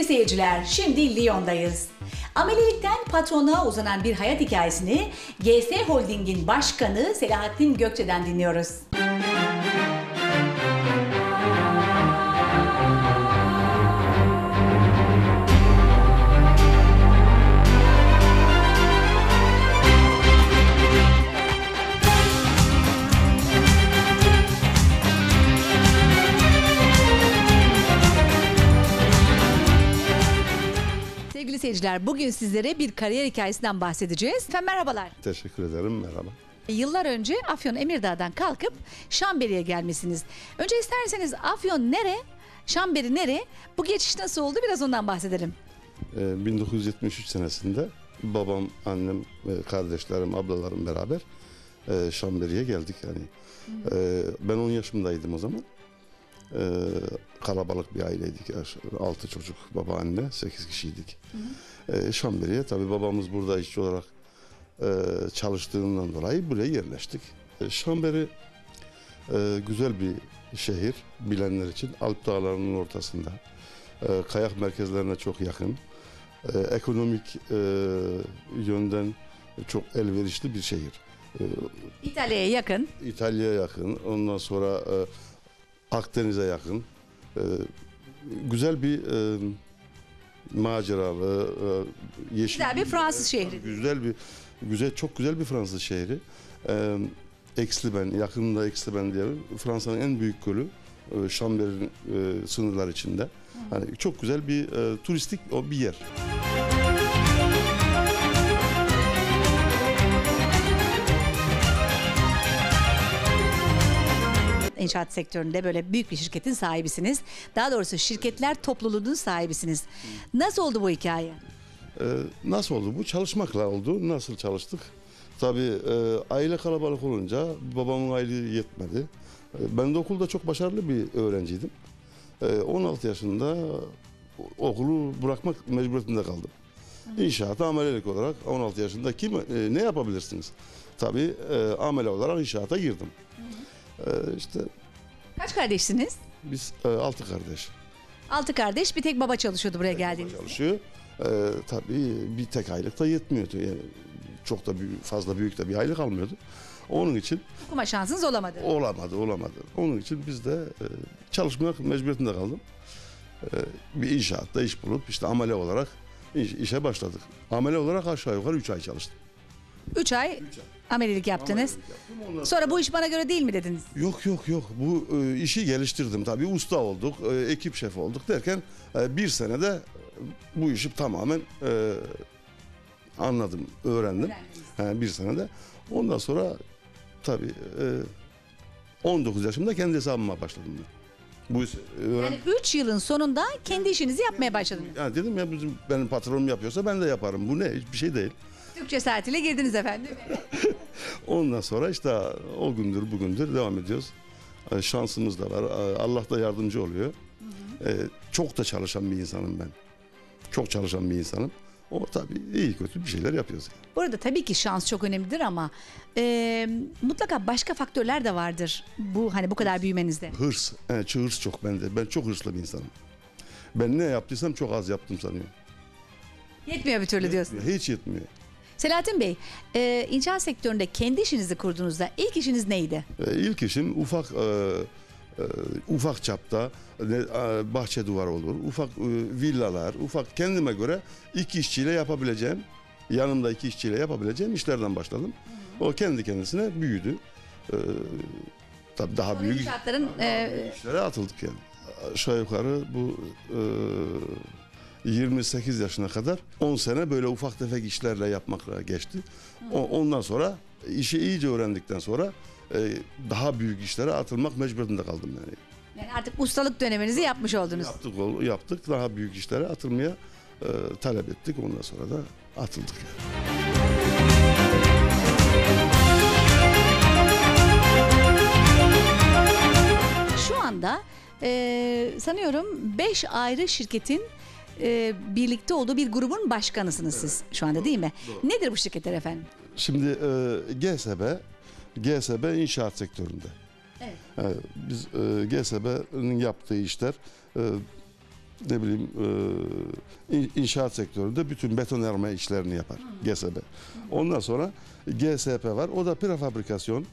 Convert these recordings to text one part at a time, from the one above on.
Sevgili seyirciler, şimdi Lyon'dayız. Amelilikten patrona uzanan bir hayat hikayesini GS Holding'in başkanı Selahattin Gökçe'den dinliyoruz. Sevgili seyirciler, bugün sizlere bir kariyer hikayesinden bahsedeceğiz. Efendim merhabalar. Teşekkür ederim. Merhaba. Yıllar önce Afyon Emirdağ'dan kalkıp Şambeli'ye gelmişsiniz. Önce isterseniz Afyon nere, Şambeli nere? Bu geçiş nasıl oldu? Biraz ondan bahsedelim. Ee, 1973 senesinde babam, annem, kardeşlerim, ablalarım beraber e, Şambeli'ye geldik. Yani Ee, ben 10 yaşımdaydım o zaman. Ee, kalabalık bir aileydik. Altı çocuk, baba, anne, 8 kişiydik. Ee, Şambeli'ye tabii babamız burada işçi olarak e, çalıştığından dolayı buraya yerleştik. Ee, Şambeli e, güzel bir şehir bilenler için. Alp dağlarının ortasında. E, kayak merkezlerine çok yakın. E, ekonomik e, yönden çok elverişli bir şehir. E, İtalya'ya yakın. İtalya'ya yakın, ondan sonra e, Akdeniz'e yakın. E, güzel bir e, maceralı, e, yeşil Güzel bir Fransız şehri. Güzel bir güzel çok güzel bir Fransız şehri. E, Exliben, yakınında Exliben diyelim. Fransa'nın en büyük gölü. E, Şamber'in e, sınırlar içinde. Hani çok güzel bir e, turistik o bir yer. İnşaat sektöründe böyle büyük bir şirketin sahibisiniz. Daha doğrusu şirketler topluluğunun sahibisiniz. Nasıl oldu bu hikaye? Ee, nasıl oldu bu? Çalışmakla oldu. Nasıl çalıştık? Tabii e, aile kalabalık olunca babamın aylığı yetmedi. E, ben de okulda çok başarılı bir öğrenciydim. E, 16 yaşında okulu bırakmak mecburiyetinde kaldım. İnşaata amelelik olarak 16 yaşında kim e, ne yapabilirsiniz? Tabii e, amele olarak inşaata girdim. E, işte Kaç kardeşsiniz? biz e, altı kardeş. Altı kardeş, bir tek baba çalışıyordu buraya geldiğinizde. çalışıyor. Ee, tabii bir tek aylık da yetmiyordu. Yani çok da büyük, fazla büyük de bir aylık almıyordu. Onun için Okuma şansınız olamadı. olamadı, olamadı. Onun için biz de e, çalışmak mecburiyetinde kaldım. E, bir inşaatta iş bulup işte amele olarak iş- işe başladık. Amele olarak aşağı yukarı 3 ay çalıştım. Üç ay amelilik yaptınız. Sonra bu iş bana göre değil mi dediniz? Yok yok yok bu e, işi geliştirdim tabii usta olduk e, ekip şefi olduk derken e, bir senede e, bu işi tamamen e, anladım öğrendim He, bir senede ondan sonra tabii e, 19 yaşımda kendi hesabıma başladım ben. Bu iş- öğren- Yani üç yılın sonunda kendi işinizi yapmaya başladınız. yani dedim ya bizim benim patronum yapıyorsa ben de yaparım bu ne hiçbir şey değil. Türk cesaretiyle girdiniz efendim. Ondan sonra işte o gündür bugündür devam ediyoruz. E, Şansımız da var. E, Allah da yardımcı oluyor. E, Çok da çalışan bir insanım ben. Çok çalışan bir insanım. O tabii iyi kötü bir şeyler yapıyoruz. Bu arada tabii ki şans çok önemlidir ama e, mutlaka başka faktörler de vardır. Bu hani bu kadar büyümenizde. Hırs, e, hırs çok bende. Ben çok hırslı bir insanım. Ben ne yaptıysam çok az yaptım sanıyorum. Yetmiyor bir türlü diyorsun. Hiç yetmiyor. Selahattin Bey, e, inşaat sektöründe kendi işinizi kurduğunuzda ilk işiniz neydi? E, İlk işim ufak e, e, ufak çapta ne, e, bahçe duvar olur, ufak e, villalar, ufak kendime göre iki işçiyle yapabileceğim, yanımda iki işçiyle yapabileceğim işlerden başladım. O kendi kendisine büyüdü. E, tabii daha büyük İnşaatların e, işlere atıldık yani. Aşağı yukarı bu e, 28 yaşına kadar 10 sene böyle ufak tefek işlerle yapmakla geçti. O- ondan sonra işi iyice öğrendikten sonra e, daha büyük işlere atılmak mecburiyetinde kaldım yani. yani artık ustalık döneminizi yapmış oldunuz. Yaptık ol- yaptık daha büyük işlere atılmaya e, talep ettik. Ondan sonra da atıldık. Şu anda e, sanıyorum 5 ayrı şirketin e, birlikte olduğu bir grubun başkanısınız siz şu anda değil mi? Nedir bu şirketler efendim? Şimdi e, GSB GSB inşaat sektöründe. Evet. E, biz e, GSB'nin yaptığı işler e, ne bileyim e, in- inşaat sektöründe bütün betonarme işlerini yapar GSB. Ondan sonra GSP var. O da prefabrikasyon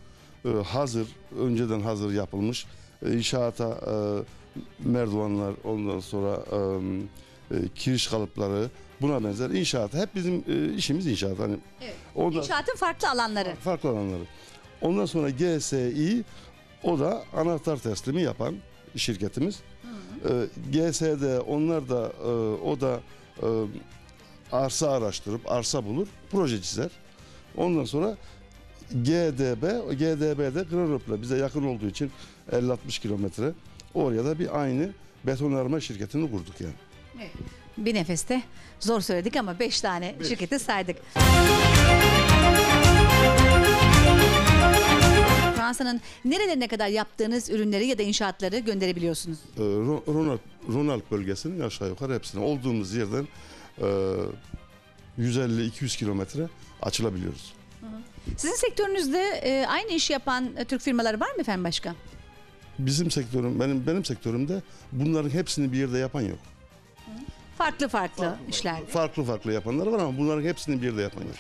e, hazır, önceden hazır yapılmış e, inşaata e, merdivenler, ondan sonra e, e, kiriş kalıpları buna benzer inşaat. Hep bizim e, işimiz inşaat. Hani Evet. ondan- İnşaatın farklı alanları. farklı alanları. Ondan sonra GSI o da anahtar teslimi yapan şirketimiz. Ee, GS'de onlar da e, o da e, arsa araştırıp arsa bulur, proje çizer. Ondan sonra GDB, GDB'de Granop'la bize yakın olduğu için 50-60 kilometre oraya da bir aynı betonarme şirketini kurduk yani. Bir nefeste zor söyledik ama beş tane Beş. şirketi saydık. Fransa'nın nerelerine kadar yaptığınız ürünleri ya da inşaatları gönderebiliyorsunuz? Ee, Ro- Ronald, Ronald bölgesinin aşağı yukarı hepsine olduğumuz yerden e, 150-200 kilometre açılabiliyoruz. Sizin sektörünüzde e, aynı işi yapan e, Türk firmaları var mı efendim başka? Bizim sektörüm, benim benim sektörümde bunların hepsini bir yerde yapan yok. Farklı farklı, işler. Farklı farklı yapanlar var ama bunların hepsini bir yerde yapan yok.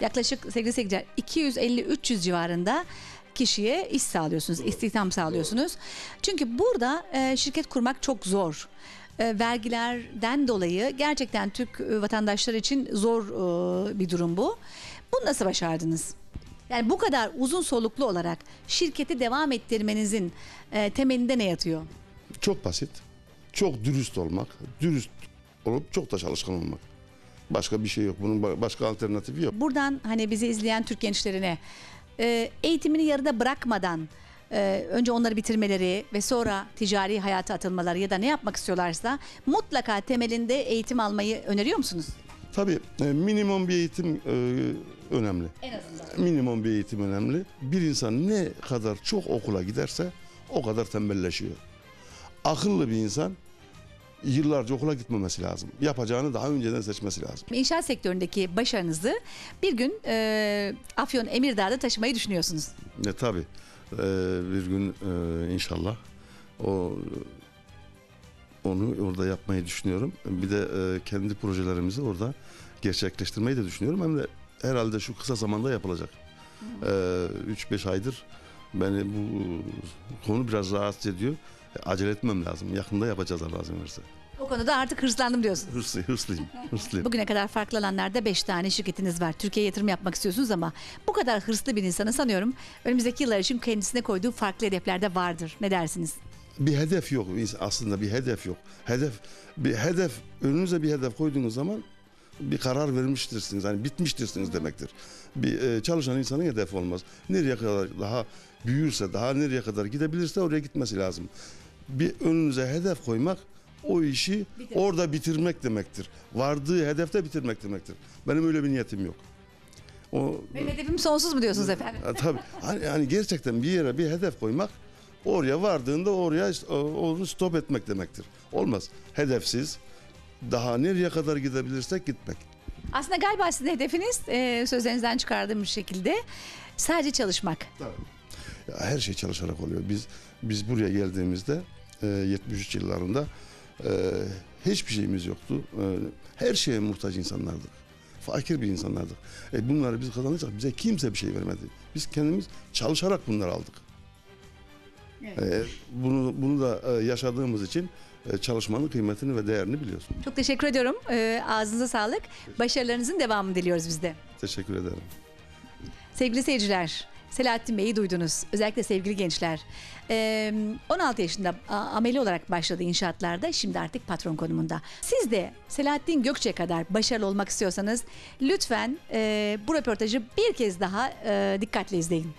Yaklaşık sevgili seyirciler 250-300 civarında kişiye iş sağlıyorsunuz, istihdam sağlıyorsunuz. Çünkü burada e, şirket kurmak çok zor. E, vergilerden dolayı gerçekten Türk e, vatandaşlar için zor e, bir durum bu. Bunu nasıl başardınız? Yani bu kadar uzun soluklu olarak şirketi devam ettirmenizin e, temelinde ne yatıyor? Çok basit. Çok dürüst olmak. Dürüst olup çok da çalışkan olmak. Başka bir şey yok. Bunun ba- başka alternatifi yok. Buradan hani bizi izleyen Türk gençlerine e, eğitimini yarıda bırakmadan e, önce onları bitirmeleri ve sonra ticari hayata atılmaları ya da ne yapmak istiyorlarsa mutlaka temelinde eğitim almayı öneriyor musunuz? Tabii e, minimum bir eğitim e, önemli. En azından. Minimum bir eğitim önemli. Bir insan ne kadar çok okula giderse o kadar tembelleşiyor. Akıllı bir insan yıllarca okula gitmemesi lazım. Yapacağını daha önceden seçmesi lazım. İnşaat sektöründeki başarınızı bir gün e, Afyon Emirdağ'da taşımayı düşünüyorsunuz. Ne tabii. E, bir gün e, inşallah o onu orada yapmayı düşünüyorum. Bir de e, kendi projelerimizi orada gerçekleştirmeyi de düşünüyorum. Hem de herhalde şu kısa zamanda yapılacak. E, 3-5 aydır beni bu konu biraz rahatsız ediyor. E, Acele etmem lazım. Yakında yapacağız Allah izin verirse. O konuda artık hırslandım diyorsun. Hırslı, hırslıyım. Hırslıyım. Bugüne kadar farklı alanlarda 5 tane şirketiniz var. Türkiye'ye yatırım yapmak istiyorsunuz ama bu kadar hırslı bir insanı sanıyorum önümüzdeki yıllar için kendisine koyduğu farklı hedefler de vardır. Ne dersiniz? bir hedef yok aslında bir hedef yok. Hedef bir hedef önünüze bir hedef koyduğunuz zaman bir karar vermiştirsiniz. Hani bitmiştirsiniz demektir. Bir e, çalışan insanın hedefi olmaz. Nereye kadar daha büyürse, daha nereye kadar gidebilirse oraya gitmesi lazım. Bir önünüze hedef koymak o işi Bitirmek. orada bitirmek demektir. Vardığı hedefte bitirmek demektir. Benim öyle bir niyetim yok. O Benim hedefim sonsuz mu diyorsunuz efendim? Tabii. Hani, hani gerçekten bir yere bir hedef koymak oraya vardığında oraya onu stop etmek demektir. Olmaz. Hedefsiz daha nereye kadar gidebilirsek gitmek. Aslında galiba sizin hedefiniz e, sözlerinizden çıkardığım bir şekilde sadece çalışmak. Ya her şey çalışarak oluyor. Biz biz buraya geldiğimizde e, 73 yıllarında e, hiçbir şeyimiz yoktu. E, her şeye muhtaç insanlardık. Fakir bir insanlardık. E, bunları biz kazanacak bize kimse bir şey vermedi. Biz kendimiz çalışarak bunları aldık. E, bunu bunu da e, yaşadığımız için çalışmanın kıymetini ve değerini biliyorsun. Çok teşekkür ediyorum. E, ağzınıza sağlık. Başarılarınızın devamını diliyoruz biz de. Teşekkür ederim. Sevgili seyirciler, Selahattin Bey'i duydunuz. Özellikle sevgili gençler. Ee, 16 yaşında a- ameli olarak başladı inşaatlarda. Şimdi artık patron konumunda. Siz de Selahattin Gökçe kadar başarılı olmak istiyorsanız lütfen e, bu röportajı bir kez daha e, dikkatle izleyin.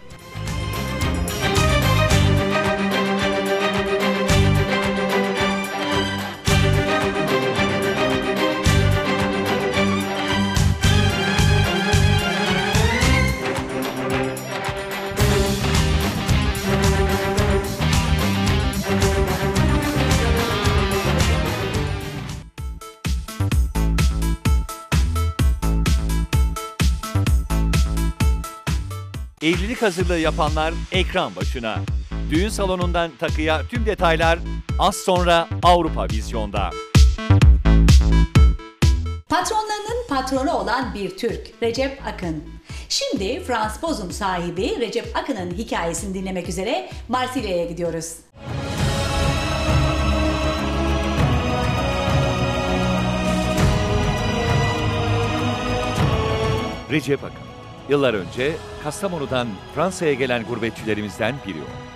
Evlilik hazırlığı yapanlar ekran başına. Düğün salonundan takıya tüm detaylar az sonra Avrupa Vizyon'da. Patronlarının patronu olan bir Türk, Recep Akın. Şimdi Frans Bozum sahibi Recep Akın'ın hikayesini dinlemek üzere Marsilya'ya gidiyoruz. Recep Akın. Yıllar önce Kastamonu'dan Fransa'ya gelen gurbetçilerimizden biri o.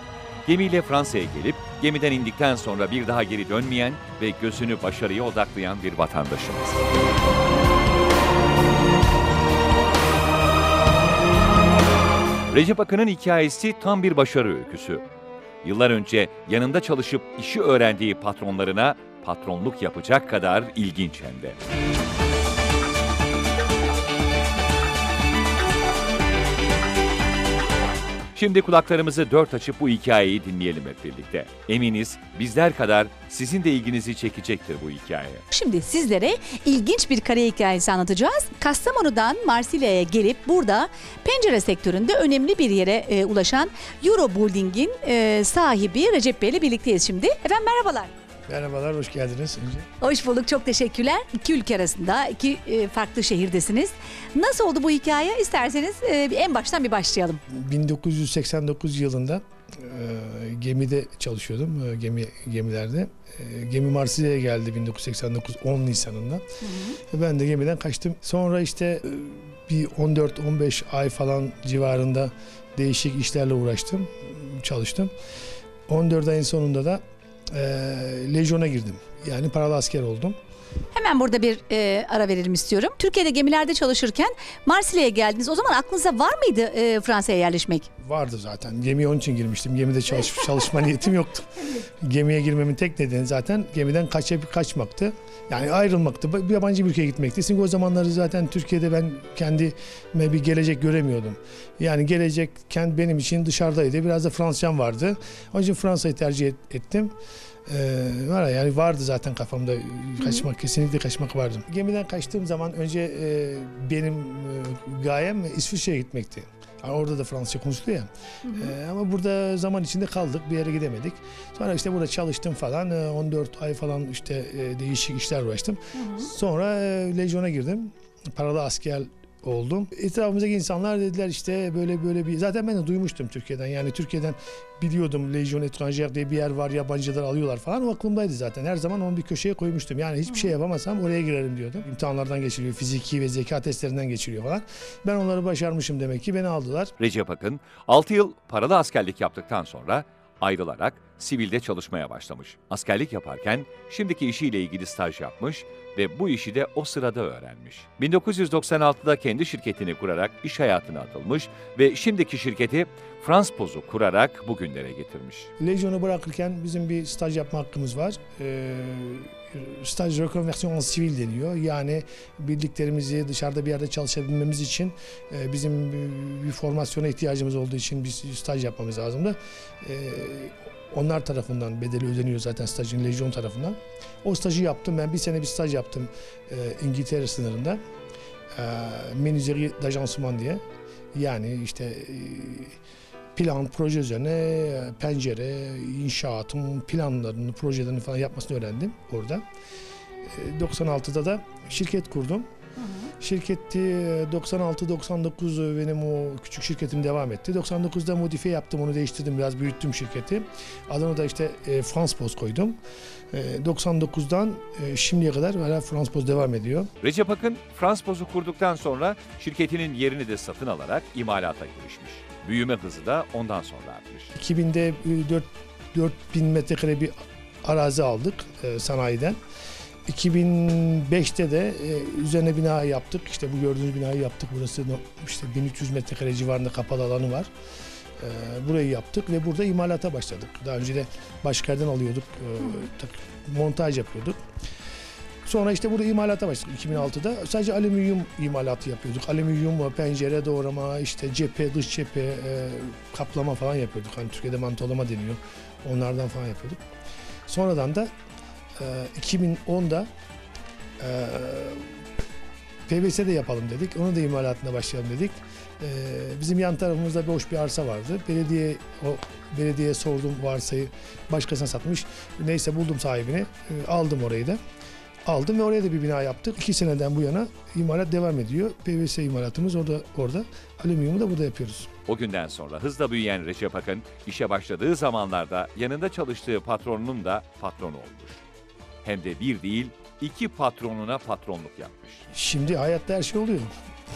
Gemiyle Fransa'ya gelip gemiden indikten sonra bir daha geri dönmeyen ve gözünü başarıya odaklayan bir vatandaşımız. Recep Akın'ın hikayesi tam bir başarı öyküsü. Yıllar önce yanında çalışıp işi öğrendiği patronlarına patronluk yapacak kadar ilginç hem de. Şimdi kulaklarımızı dört açıp bu hikayeyi dinleyelim hep birlikte. Eminiz bizler kadar sizin de ilginizi çekecektir bu hikaye. Şimdi sizlere ilginç bir kare hikayesi anlatacağız. Kastamonu'dan Marsilya'ya gelip burada pencere sektöründe önemli bir yere e, ulaşan Euro Building'in e, sahibi Recep Bey ile birlikteyiz şimdi. Efendim merhabalar. Merhabalar, hoş geldiniz. Hoş bulduk, çok teşekkürler. İki ülke arasında, iki e, farklı şehirdesiniz. Nasıl oldu bu hikaye? İsterseniz e, en baştan bir başlayalım. 1989 yılında e, gemide çalışıyordum, e, gemi gemilerde. E, gemi Marsilya'ya geldi 1989 10 Nisan'ında. Ben de gemiden kaçtım. Sonra işte e, bir 14-15 ay falan civarında değişik işlerle uğraştım, çalıştım. 14 ayın sonunda da e, Lejyon'a girdim. Yani paralı asker oldum. Hemen burada bir e, ara verelim istiyorum. Türkiye'de gemilerde çalışırken Marsilya'ya geldiniz. O zaman aklınıza var mıydı e, Fransa'ya yerleşmek? Vardı zaten. Gemiye onun için girmiştim. Gemide çalış, çalışma niyetim yoktu. Gemiye girmemin tek nedeni zaten gemiden kaçıp kaçmaktı. Yani ayrılmaktı. Bir yabancı bir ülkeye gitmekti. Çünkü o zamanları zaten Türkiye'de ben kendime bir gelecek göremiyordum. Yani gelecekken benim için dışarıdaydı. Biraz da Fransızcam vardı. Onun için Fransa'yı tercih et- ettim. Ee, var ya, yani vardı zaten kafamda kaçmak kesinlikle kaçmak vardı. Gemiden kaçtığım zaman önce e, benim e, gayem İsviçre'ye gitmekti. Yani orada da Fransızca konuşuluyor ya. Ee, ama burada zaman içinde kaldık, bir yere gidemedik. Sonra işte burada çalıştım falan, Ee, 14 ay falan işte e, değişik işler uğraştım. Sonra e, Lejyon'a girdim, paralı asker oldum. Etrafımızdaki insanlar dediler işte böyle böyle bir... Zaten ben de duymuştum Türkiye'den. Yani Türkiye'den biliyordum Lejyon Etranger diye bir yer var, yabancılar alıyorlar falan. O aklımdaydı zaten. Her zaman onu bir köşeye koymuştum. Yani hiçbir şey yapamasam oraya girerim diyordum. İmtihanlardan geçiriyor, fiziki ve zeka testlerinden geçiriyor falan. Ben onları başarmışım demek ki beni aldılar. Recep Akın 6 yıl paralı askerlik yaptıktan sonra ayrılarak sivilde çalışmaya başlamış. Askerlik yaparken şimdiki işiyle ilgili staj yapmış ve bu işi de o sırada öğrenmiş. 1996'da kendi şirketini kurarak iş hayatına atılmış ve şimdiki şirketi Franspoz'u kurarak bugünlere getirmiş. Lejyon'u bırakırken bizim bir staj yapma hakkımız var. Ee, staj rekonversiyon sivil deniyor. Yani birliklerimizi dışarıda bir yerde çalışabilmemiz için e, bizim bir, formasyona ihtiyacımız olduğu için bir staj yapmamız lazımdı. Ee, onlar tarafından bedeli ödeniyor zaten stajın Lejyon tarafından. O stajı yaptım. Ben bir sene bir staj yaptım e, İngiltere sınırında. E, Menüzeri d'agencement diye. Yani işte e, plan, proje üzerine e, pencere, inşaatın planlarını, projelerini falan yapmasını öğrendim orada. E, 96'da da şirket kurdum. Şirketi e, 96-99 benim o küçük şirketim devam etti. 99'da modifiye yaptım, onu değiştirdim, biraz büyüttüm şirketi. Adını da işte e, Franspoz koydum. E, 99'dan e, şimdiye kadar hala Franspoz devam ediyor. Recep Akın Franspoz'u kurduktan sonra şirketinin yerini de satın alarak imalata girişmiş. Büyüme hızı da ondan sonra artmış. 2000'de 4, 4000 metrekare bir arazi aldık e, sanayiden. 2005'te de e, üzerine bina yaptık. İşte bu gördüğünüz binayı yaptık. Burası işte 1300 metrekare civarında kapalı alanı var. E, burayı yaptık ve burada imalata başladık. Daha önce de başka yerden alıyorduk. e, montaj yapıyorduk. Sonra işte burada imalata başladık 2006'da. Sadece alüminyum imalatı yapıyorduk. Alüminyum, pencere doğrama, işte cephe, dış cephe, e, kaplama falan yapıyorduk. Hani Türkiye'de mantolama deniyor. Onlardan falan yapıyorduk. Sonradan da 2010'da e, PVC de yapalım dedik. Onun da imalatına başlayalım dedik. Ee, bizim yan tarafımızda boş bir arsa vardı. Belediye o belediyeye sordum bu arsayı başkasına satmış. Neyse buldum sahibini. Ee, aldım orayı da. Aldım ve oraya da bir bina yaptık. İki seneden bu yana imalat devam ediyor. PVC imalatımız orada orada. Alüminyumu da burada yapıyoruz. O günden sonra hızla büyüyen Recep Akın, işe başladığı zamanlarda yanında çalıştığı patronunun da patronu olmuş. Hem de bir değil, iki patronuna patronluk yapmış. Şimdi hayatta her şey oluyor.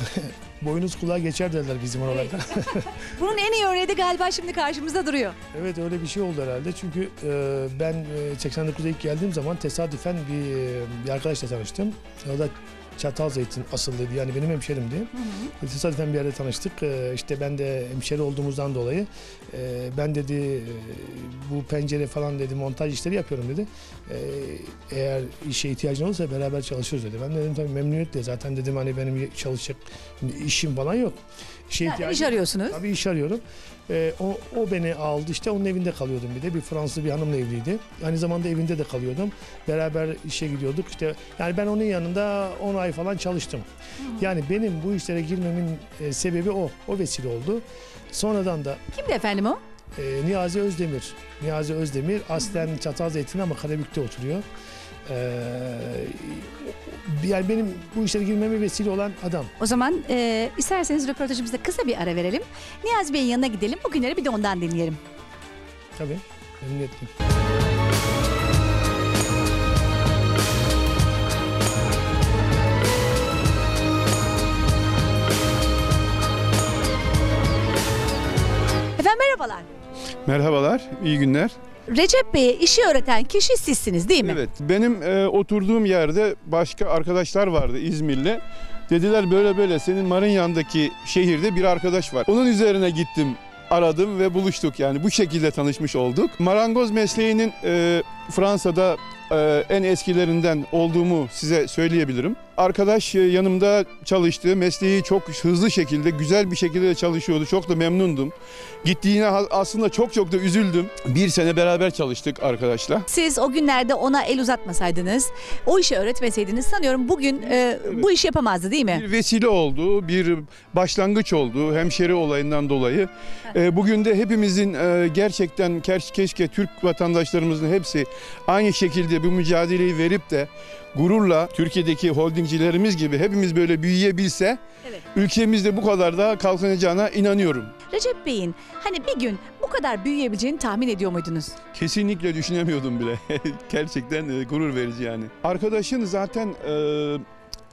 Boynuz kulağa geçer derler bizim oralarda. Bunun en iyi örneği de galiba şimdi karşımızda duruyor. Evet öyle bir şey oldu herhalde. Çünkü e, ben e, 89'da ilk geldiğim zaman tesadüfen bir, e, bir arkadaşla tanıştım. O da Çatalzeytin asıllıydı yani benim hemşerimdi. Tesadüfen bir yerde tanıştık. E, işte ben de hemşeri olduğumuzdan dolayı e, ben dedi e, bu pencere falan dedi montaj işleri yapıyorum dedi. E, eğer işe ihtiyacın olursa beraber çalışırız dedi. Ben dedim tabii memnuniyetle zaten dedim hani benim çalışacak işim falan yok. İşe Yani ihtiyacım- iş arıyorsunuz. Tabii iş arıyorum. Ee, o, o beni aldı işte onun evinde kalıyordum bir de bir Fransız bir hanımla evliydi. Aynı zamanda evinde de kalıyordum. Beraber işe gidiyorduk işte yani ben onun yanında 10 ay falan çalıştım. Yani benim bu işlere girmemin e, sebebi o. O vesile oldu. Sonradan da Kimdi efendim o? e, Niyazi Özdemir. Niyazi Özdemir aslen Çatalzeytin ama Karabük'te oturuyor. Ee, yani benim bu işlere girmeme vesile olan adam. O zaman e, isterseniz röportajımızda kısa bir ara verelim. Niyazi Bey'in yanına gidelim. Bugünleri bir de ondan dinleyelim. Tabii memnuniyetle. Efendim merhabalar. Merhabalar, iyi günler. Recep Bey'e işi öğreten kişi sizsiniz değil mi? Evet, benim e, oturduğum yerde başka arkadaşlar vardı İzmirli. Dediler böyle böyle senin Marinya'ndaki şehirde bir arkadaş var. Onun üzerine gittim, aradım ve buluştuk yani bu şekilde tanışmış olduk. Marangoz mesleğinin e, Fransa'da e, en eskilerinden olduğumu size söyleyebilirim. Arkadaş e, yanımda çalıştı. Mesleği çok hızlı şekilde, güzel bir şekilde de çalışıyordu. Çok da memnundum. Gittiğine aslında çok çok da üzüldüm. Bir sene beraber çalıştık arkadaşla. Siz o günlerde ona el uzatmasaydınız, o işi öğretmeseydiniz sanıyorum bugün e, bu işi yapamazdı değil mi? Bir vesile oldu, bir başlangıç oldu hemşeri olayından dolayı. Ee, bugün de hepimizin e, gerçekten keş- keşke Türk vatandaşlarımızın hepsi aynı şekilde bu mücadeleyi verip de gururla Türkiye'deki holdingcilerimiz gibi hepimiz böyle büyüyebilse Evet. ülkemizde bu kadar daha kalkınacağına inanıyorum. Recep Bey'in hani bir gün bu kadar büyüyebileceğini tahmin ediyor muydunuz? Kesinlikle düşünemiyordum bile. Gerçekten e, gurur verici yani. Arkadaşın zaten e,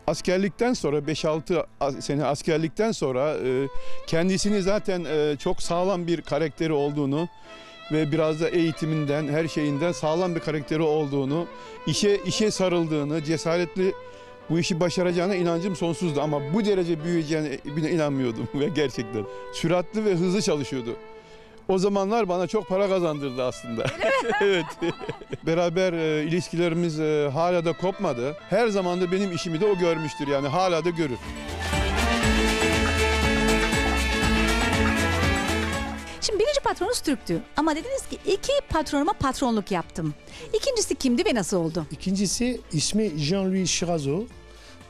askerlikten sonra 5-6 as- sene askerlikten sonra e, kendisini zaten e, çok sağlam bir karakteri olduğunu ve biraz da eğitiminden, her şeyinden sağlam bir karakteri olduğunu, işe işe sarıldığını, cesaretli bu işi başaracağına inancım sonsuzdu ama bu derece büyüyeceğine inanmıyordum ve gerçekten süratli ve hızlı çalışıyordu. O zamanlar bana çok para kazandırdı aslında. evet. Beraber e, ilişkilerimiz e, hala da kopmadı. Her zaman da benim işimi de o görmüştür yani hala da görür. Şimdi birinci patronunuz Türk'tü ama dediniz ki iki patronuma patronluk yaptım. İkincisi kimdi ve nasıl oldu? İkincisi ismi Jean-Louis Chirazo.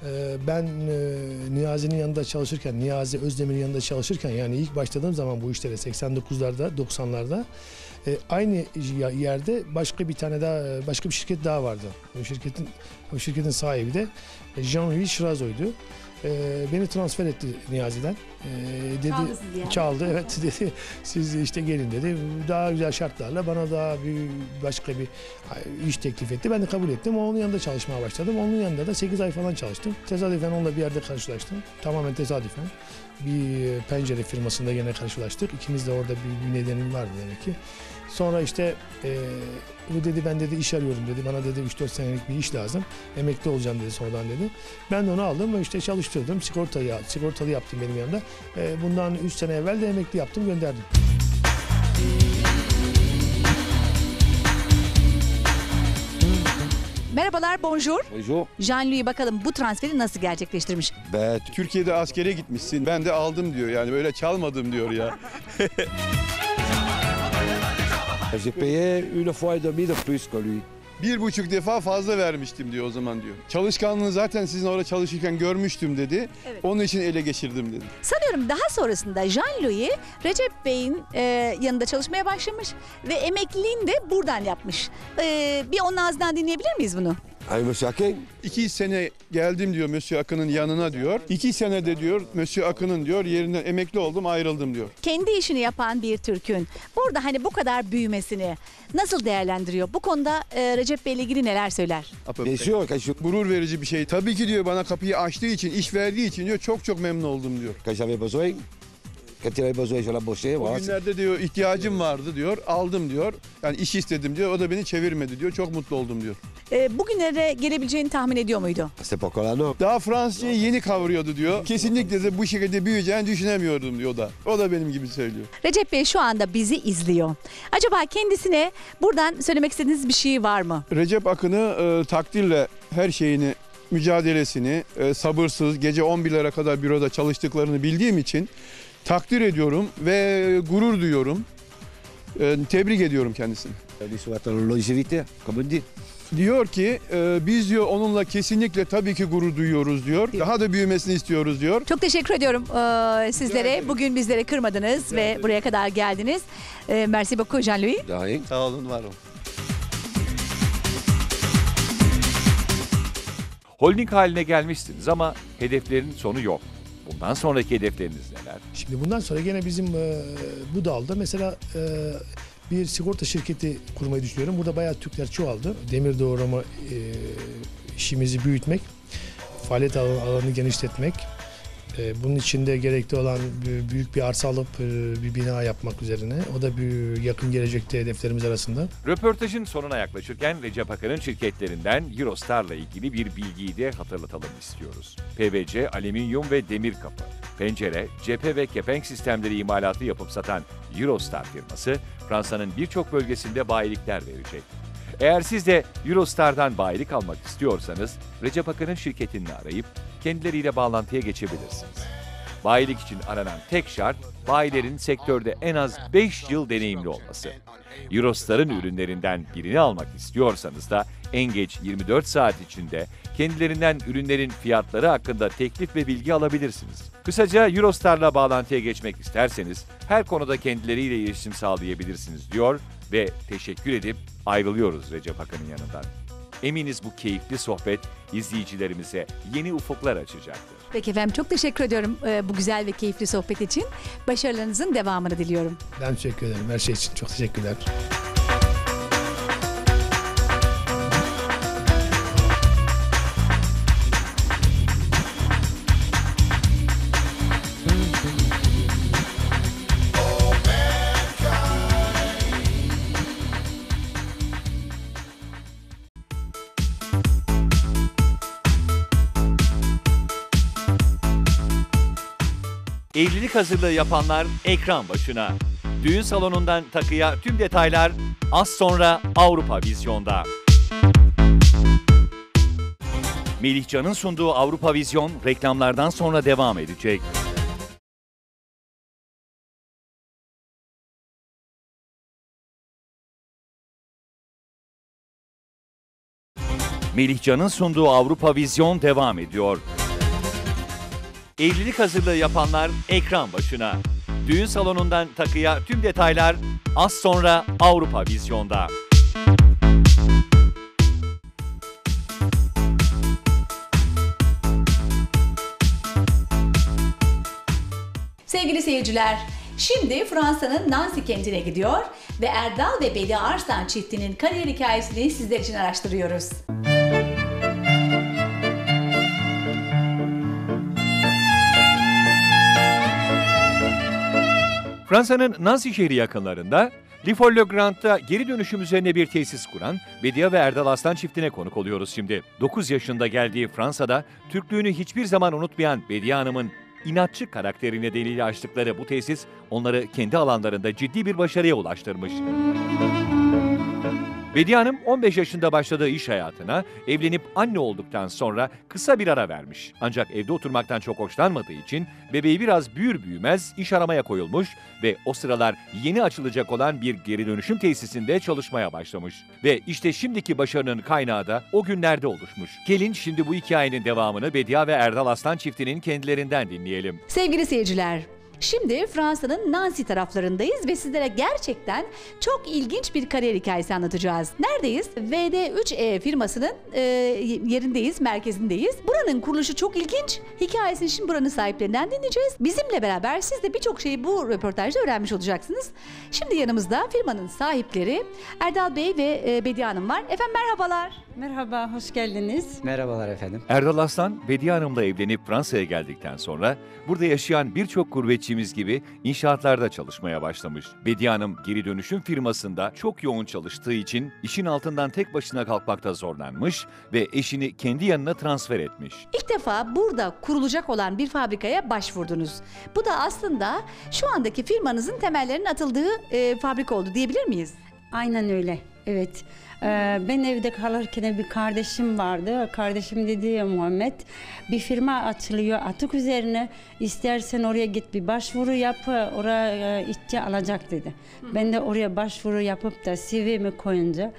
Ee, Ben e, Niyazi'nin yanında çalışırken, Niyazi Özdemir'in yanında çalışırken yani ilk başladığım zaman bu işlere 89'larda, 90'larda e, aynı yerde başka bir tane daha, e, başka bir şirket daha vardı. O şirketin o şirketin sahibi de Jean-Louis Chirazo'ydu. Ee, Beni transfer etti Niyazi'den. Ee, dedi, Çaldı sizi yani. Çaldı evet dedi. Siz işte gelin dedi. Daha güzel şartlarla bana daha bir başka bir iş teklif etti. Ben de kabul ettim. Onun yanında çalışmaya başladım. Onun yanında da 8 ay falan çalıştım. Tesadüfen onunla bir yerde karşılaştım. Tamamen tesadüfen. Bir pencere firmasında yine karşılaştık. İkimiz de orada bir, bir nedenim vardı demek ki. Sonra işte e, bu dedi ben dedi iş arıyorum dedi. Bana dedi 3-4 senelik bir iş lazım. Emekli olacağım dedi sonradan dedi. Ben de onu aldım ve işte çalıştırdım. Sigortayı, sigortalı yaptım benim yanımda. E, bundan 3 sene evvel de emekli yaptım gönderdim. Merhabalar, bonjour. Bonjour. Jean-Louis bakalım bu transferi nasıl gerçekleştirmiş? Ben Türkiye'de askere gitmişsin. Ben de aldım diyor. Yani böyle çalmadım diyor ya. j'ai payé une fois et demi de plus que lui. Bir buçuk defa fazla vermiştim diyor o zaman diyor. Çalışkanlığı zaten sizin orada çalışırken görmüştüm dedi. Evet. Onun için ele geçirdim dedi. Sanıyorum daha sonrasında Jean-Louis Recep Bey'in e, yanında çalışmaya başlamış ve emekliliğini de buradan yapmış. E, bir onun ağzından dinleyebilir miyiz bunu? Avec Monsieur Akin, İki sene geldim diyor Monsieur Akın'ın yanına diyor. İki senede diyor Monsieur Akın'ın diyor yerinden emekli oldum ayrıldım diyor. Kendi işini yapan bir Türk'ün burada hani bu kadar büyümesini nasıl değerlendiriyor? Bu konuda e, Recep Bey'le ilgili neler söyler? sûr, quand je- Gurur verici bir şey. Tabii ki diyor bana kapıyı açtığı için, iş verdiği için diyor çok çok memnun oldum diyor. quand j'avais besoin, avait besoin, je l'embauchais. O günlerde diyor ihtiyacım vardı diyor, aldım diyor. Yani iş istedim diyor, o da beni çevirmedi diyor. Çok mutlu oldum diyor. E, bugünlere gelebileceğini tahmin ediyor muydu? Daha Fransızcayı yeni kavuruyordu diyor. Kesinlikle de bu şekilde büyüyeceğini düşünemiyordum diyor o da. O da benim gibi söylüyor. Recep Bey şu anda bizi izliyor. Acaba kendisine buradan söylemek istediğiniz bir şey var mı? Recep Akın'ı e, takdirle her şeyini, mücadelesini, e, sabırsız, gece 11'lere kadar büroda çalıştıklarını bildiğim için takdir ediyorum ve gurur duyuyorum. E, tebrik ediyorum kendisini. Comme on dit. Diyor ki e, biz diyor onunla kesinlikle tabii ki gurur duyuyoruz diyor. Daha da büyümesini istiyoruz diyor. Çok teşekkür ediyorum e, sizlere. Bugün bizleri kırmadınız ve buraya kadar geldiniz. E, merci beaucoup Jean-Louis. De rien. Sağ olun, var olun. Holding haline gelmişsiniz ama hedeflerin sonu yok. Bundan sonraki hedefleriniz neler? Şimdi bundan sonra gene bizim e, bu dalda mesela e, bir sigorta şirketi kurmayı düşünüyorum. Burada bayağı Türkler çoğaldı. Demir doğrama e, işimizi büyütmek, faaliyet alan- alanını genişletmek, bunun içinde gerekli olan büyük bir arsa alıp e, bir bina yapmak üzerine. O da bir yakın gelecekte hedeflerimiz arasında. Röportajın sonuna yaklaşırken Recep Akın'ın şirketlerinden Eurostar'la ilgili bir bilgiyi de hatırlatalım istiyoruz. PVC, alüminyum ve demir kapı, pencere, cephe ve kepenk sistemleri imalatı yapıp satan Eurostar firması Fransa'nın birçok bölgesinde bayilikler verecek. Eğer siz de Eurostar'dan bayilik almak istiyorsanız Recep Akın'ın şirketini arayıp kendileriyle bağlantıya geçebilirsiniz. Bayilik için aranan tek şart bayilerin sektörde en az 5 yıl deneyimli olması. Eurostar'ın ürünlerinden birini almak istiyorsanız da en geç 24 saat içinde kendilerinden ürünlerin fiyatları hakkında teklif ve bilgi alabilirsiniz. Kısaca Eurostar'la bağlantıya geçmek isterseniz her konuda kendileriyle iletişim sağlayabilirsiniz diyor ve teşekkür edip ayrılıyoruz Recep Akın'ın yanından. Eminiz bu keyifli sohbet izleyicilerimize yeni ufuklar açacaktır. Peki efendim çok teşekkür ediyorum e, bu güzel ve keyifli sohbet için. Başarılarınızın devamını diliyorum. Ben teşekkür ederim her şey için. Çok teşekkürler. Evlilik hazırlığı yapanlar ekran başına. Düğün salonundan takıya tüm detaylar az sonra Avrupa Vizyon'da. Melihcan'ın sunduğu Avrupa Vizyon reklamlardan sonra devam edecek. Melihcan'ın sunduğu Avrupa Vizyon devam ediyor. Evlilik hazırlığı yapanlar ekran başına. Düğün salonundan takıya tüm detaylar az sonra Avrupa Vizyon'da. Sevgili seyirciler, şimdi Fransa'nın Nancy kentine gidiyor ve Erdal ve Bedi Arslan çiftinin kariyer hikayesini sizler için araştırıyoruz. Fransa'nın Nancy şehri yakınlarında Lifol-le-Grand'da geri dönüşüm üzerine bir tesis kuran Bediye ve Erdal Aslan çiftine konuk oluyoruz şimdi. 9 yaşında geldiği Fransa'da Türklüğünü hiçbir zaman unutmayan Bediye Hanım'ın inatçı karakteri nedeniyle açtıkları bu tesis onları kendi alanlarında ciddi bir başarıya ulaştırmış. Bediye Hanım 15 yaşında başladığı iş hayatına evlenip anne olduktan sonra kısa bir ara vermiş. Ancak evde oturmaktan çok hoşlanmadığı için bebeği biraz büyür büyümez iş aramaya koyulmuş ve o sıralar yeni açılacak olan bir geri dönüşüm tesisinde çalışmaya başlamış. Ve işte şimdiki başarının kaynağı da o günlerde oluşmuş. Gelin şimdi bu hikayenin devamını Bediye ve Erdal Aslan çiftinin kendilerinden dinleyelim. Sevgili seyirciler, şimdi Fransa'nın Nancy taraflarındayız ve sizlere gerçekten çok ilginç bir kariyer hikayesi anlatacağız. Neredeyiz? VD3E firmasının e, yerindeyiz, merkezindeyiz. Buranın kuruluşu çok ilginç. Hikayesini şimdi buranın sahiplerinden dinleyeceğiz. Bizimle beraber siz de birçok şeyi bu röportajda öğrenmiş olacaksınız. Şimdi yanımızda firmanın sahipleri Erdal Bey ve e, Bediye Hanım var. Efendim merhabalar. Merhaba, hoş geldiniz. Merhabalar efendim. Erdal Aslan, Bediye Hanım'la evlenip Fransa'ya geldikten sonra burada yaşayan birçok gurbetçimiz gibi inşaatlarda çalışmaya başlamış. Bediye Hanım geri dönüşüm firmasında çok yoğun çalıştığı için işin altından tek başına kalkmakta zorlanmış ve eşini kendi yanına transfer etmiş. İlk defa burada kurulacak olan bir fabrikaya başvurdunuz. Bu da aslında şu andaki firmanızın temellerinin atıldığı e, fabrika oldu diyebilir miyiz? Aynen öyle, evet. Ee, ben evde kalırken bir kardeşim vardı. Kardeşim dedi ya Muhammed, bir firma açılıyor atık üzerine. İstersen oraya git bir başvuru yap, oraya e, işçi alacak dedi. Ben de oraya başvuru yapıp da CV'mi koyunca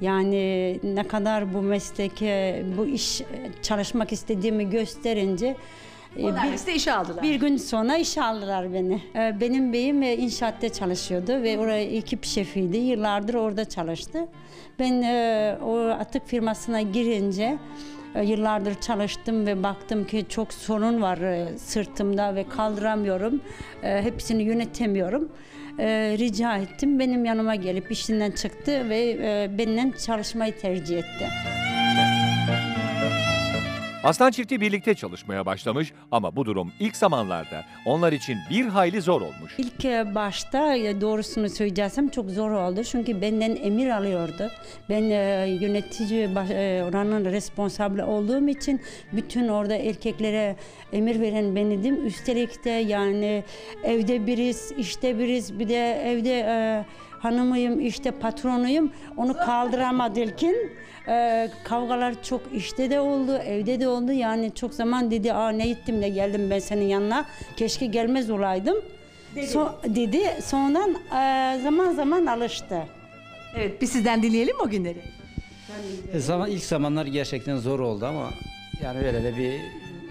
yani ne kadar bu meslek, e, bu iş çalışmak istediğimi gösterince e, Onlar bir- size işe aldılar. Bir gün sonra işe aldılar beni. Ee, Benim beyim e, inşaatta çalışıyordu ve oraya ekip şefiydi. Yıllardır orada çalıştı. Ben e, o atık firmasına girince e, yıllardır çalıştım ve baktım ki çok sorun var e, sırtımda ve kaldıramıyorum. E, Hepsini yönetemiyorum. E, Rica ettim. Benim yanıma gelip işinden çıktı ve e, benimle çalışmayı tercih etti. Aslan çifti birlikte çalışmaya başlamış ama bu durum ilk zamanlarda onlar için bir hayli zor olmuş. İlk e, başta e, doğrusunu söyleyeceksem çok zor oldu. Çünkü benden emir alıyordu. Ben e, yönetici oranın responsable olduğum için bütün orada erkeklere emir veren bendim. Üstelik de yani evde biriz, işte biriz, bir de evde hanımıyım, işte patronuyum. Onu kaldıramadı ilkin. E, kavgalar çok işte de oldu, evde de oldu. Yani çok zaman dedi, aa ne gittim de geldim ben senin yanına. Keşke gelmez olaydım. So, dedi. Sonradan e, zaman zaman alıştı. Evet biz sizden dinleyelim o günleri. E, Zaman ilk zamanlar gerçekten zor oldu ama yani öyle de bir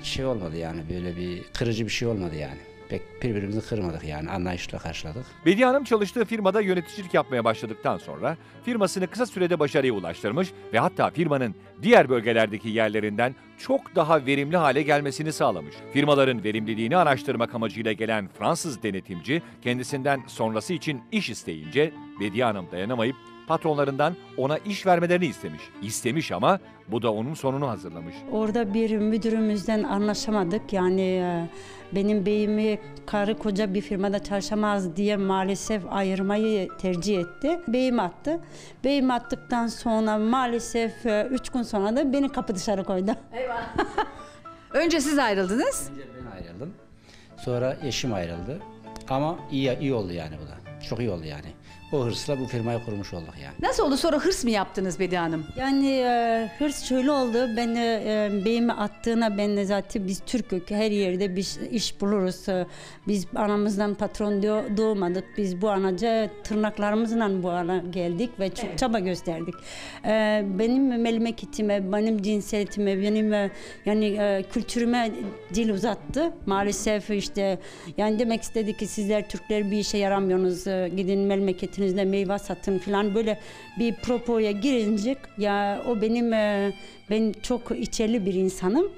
şey olmadı yani böyle bir kırıcı bir şey olmadı yani. Pek birbirimizi kırmadık yani anlayışla karşıladık. Bediye Hanım çalıştığı firmada yöneticilik yapmaya başladıktan sonra firmasını kısa sürede başarıya ulaştırmış ve hatta firmanın diğer bölgelerdeki yerlerinden çok daha verimli hale gelmesini sağlamış. Firmaların verimliliğini araştırmak amacıyla gelen Fransız denetimci kendisinden sonrası için iş isteyince Bediye Hanım dayanamayıp patronlarından ona iş vermelerini istemiş. İstemiş ama bu da onun sonunu hazırlamış. Orada bir müdürümüzden anlaşamadık. Yani e, benim beyimi karı koca bir firmada çalışamaz diye maalesef ayırmayı tercih etti. Beyim attı. Beyim attıktan sonra maalesef e, üç gün sonra da beni kapı dışarı koydu. Önce siz ayrıldınız. Önce ben ayrıldım. Sonra eşim ayrıldı. Ama iyi iyi oldu yani bu da. Çok iyi oldu yani. O hırsla bu firmayı kurmuş olduk yani. Nasıl oldu sonra hırs mı yaptınız Bediye Hanım? Yani e, hırs şöyle oldu. Ben de e, beyimi attığına ben de zaten biz Türk'ük. Her yerde bir iş buluruz. E, Biz anamızdan patron doğ- doğmadık. Biz bu anaca tırnaklarımızla bu ana geldik ve çok çaba gösterdik. E, benim memleketime, benim cinsiyetime, benim e, yani e, kültürüme dil uzattı. Maalesef işte yani demek istedi ki sizler Türkler bir işe yaramıyorsunuz. E, Gidin memleketinizde meyve satın falan böyle bir propoya girince ya o benim e, ben çok içerli bir insanım.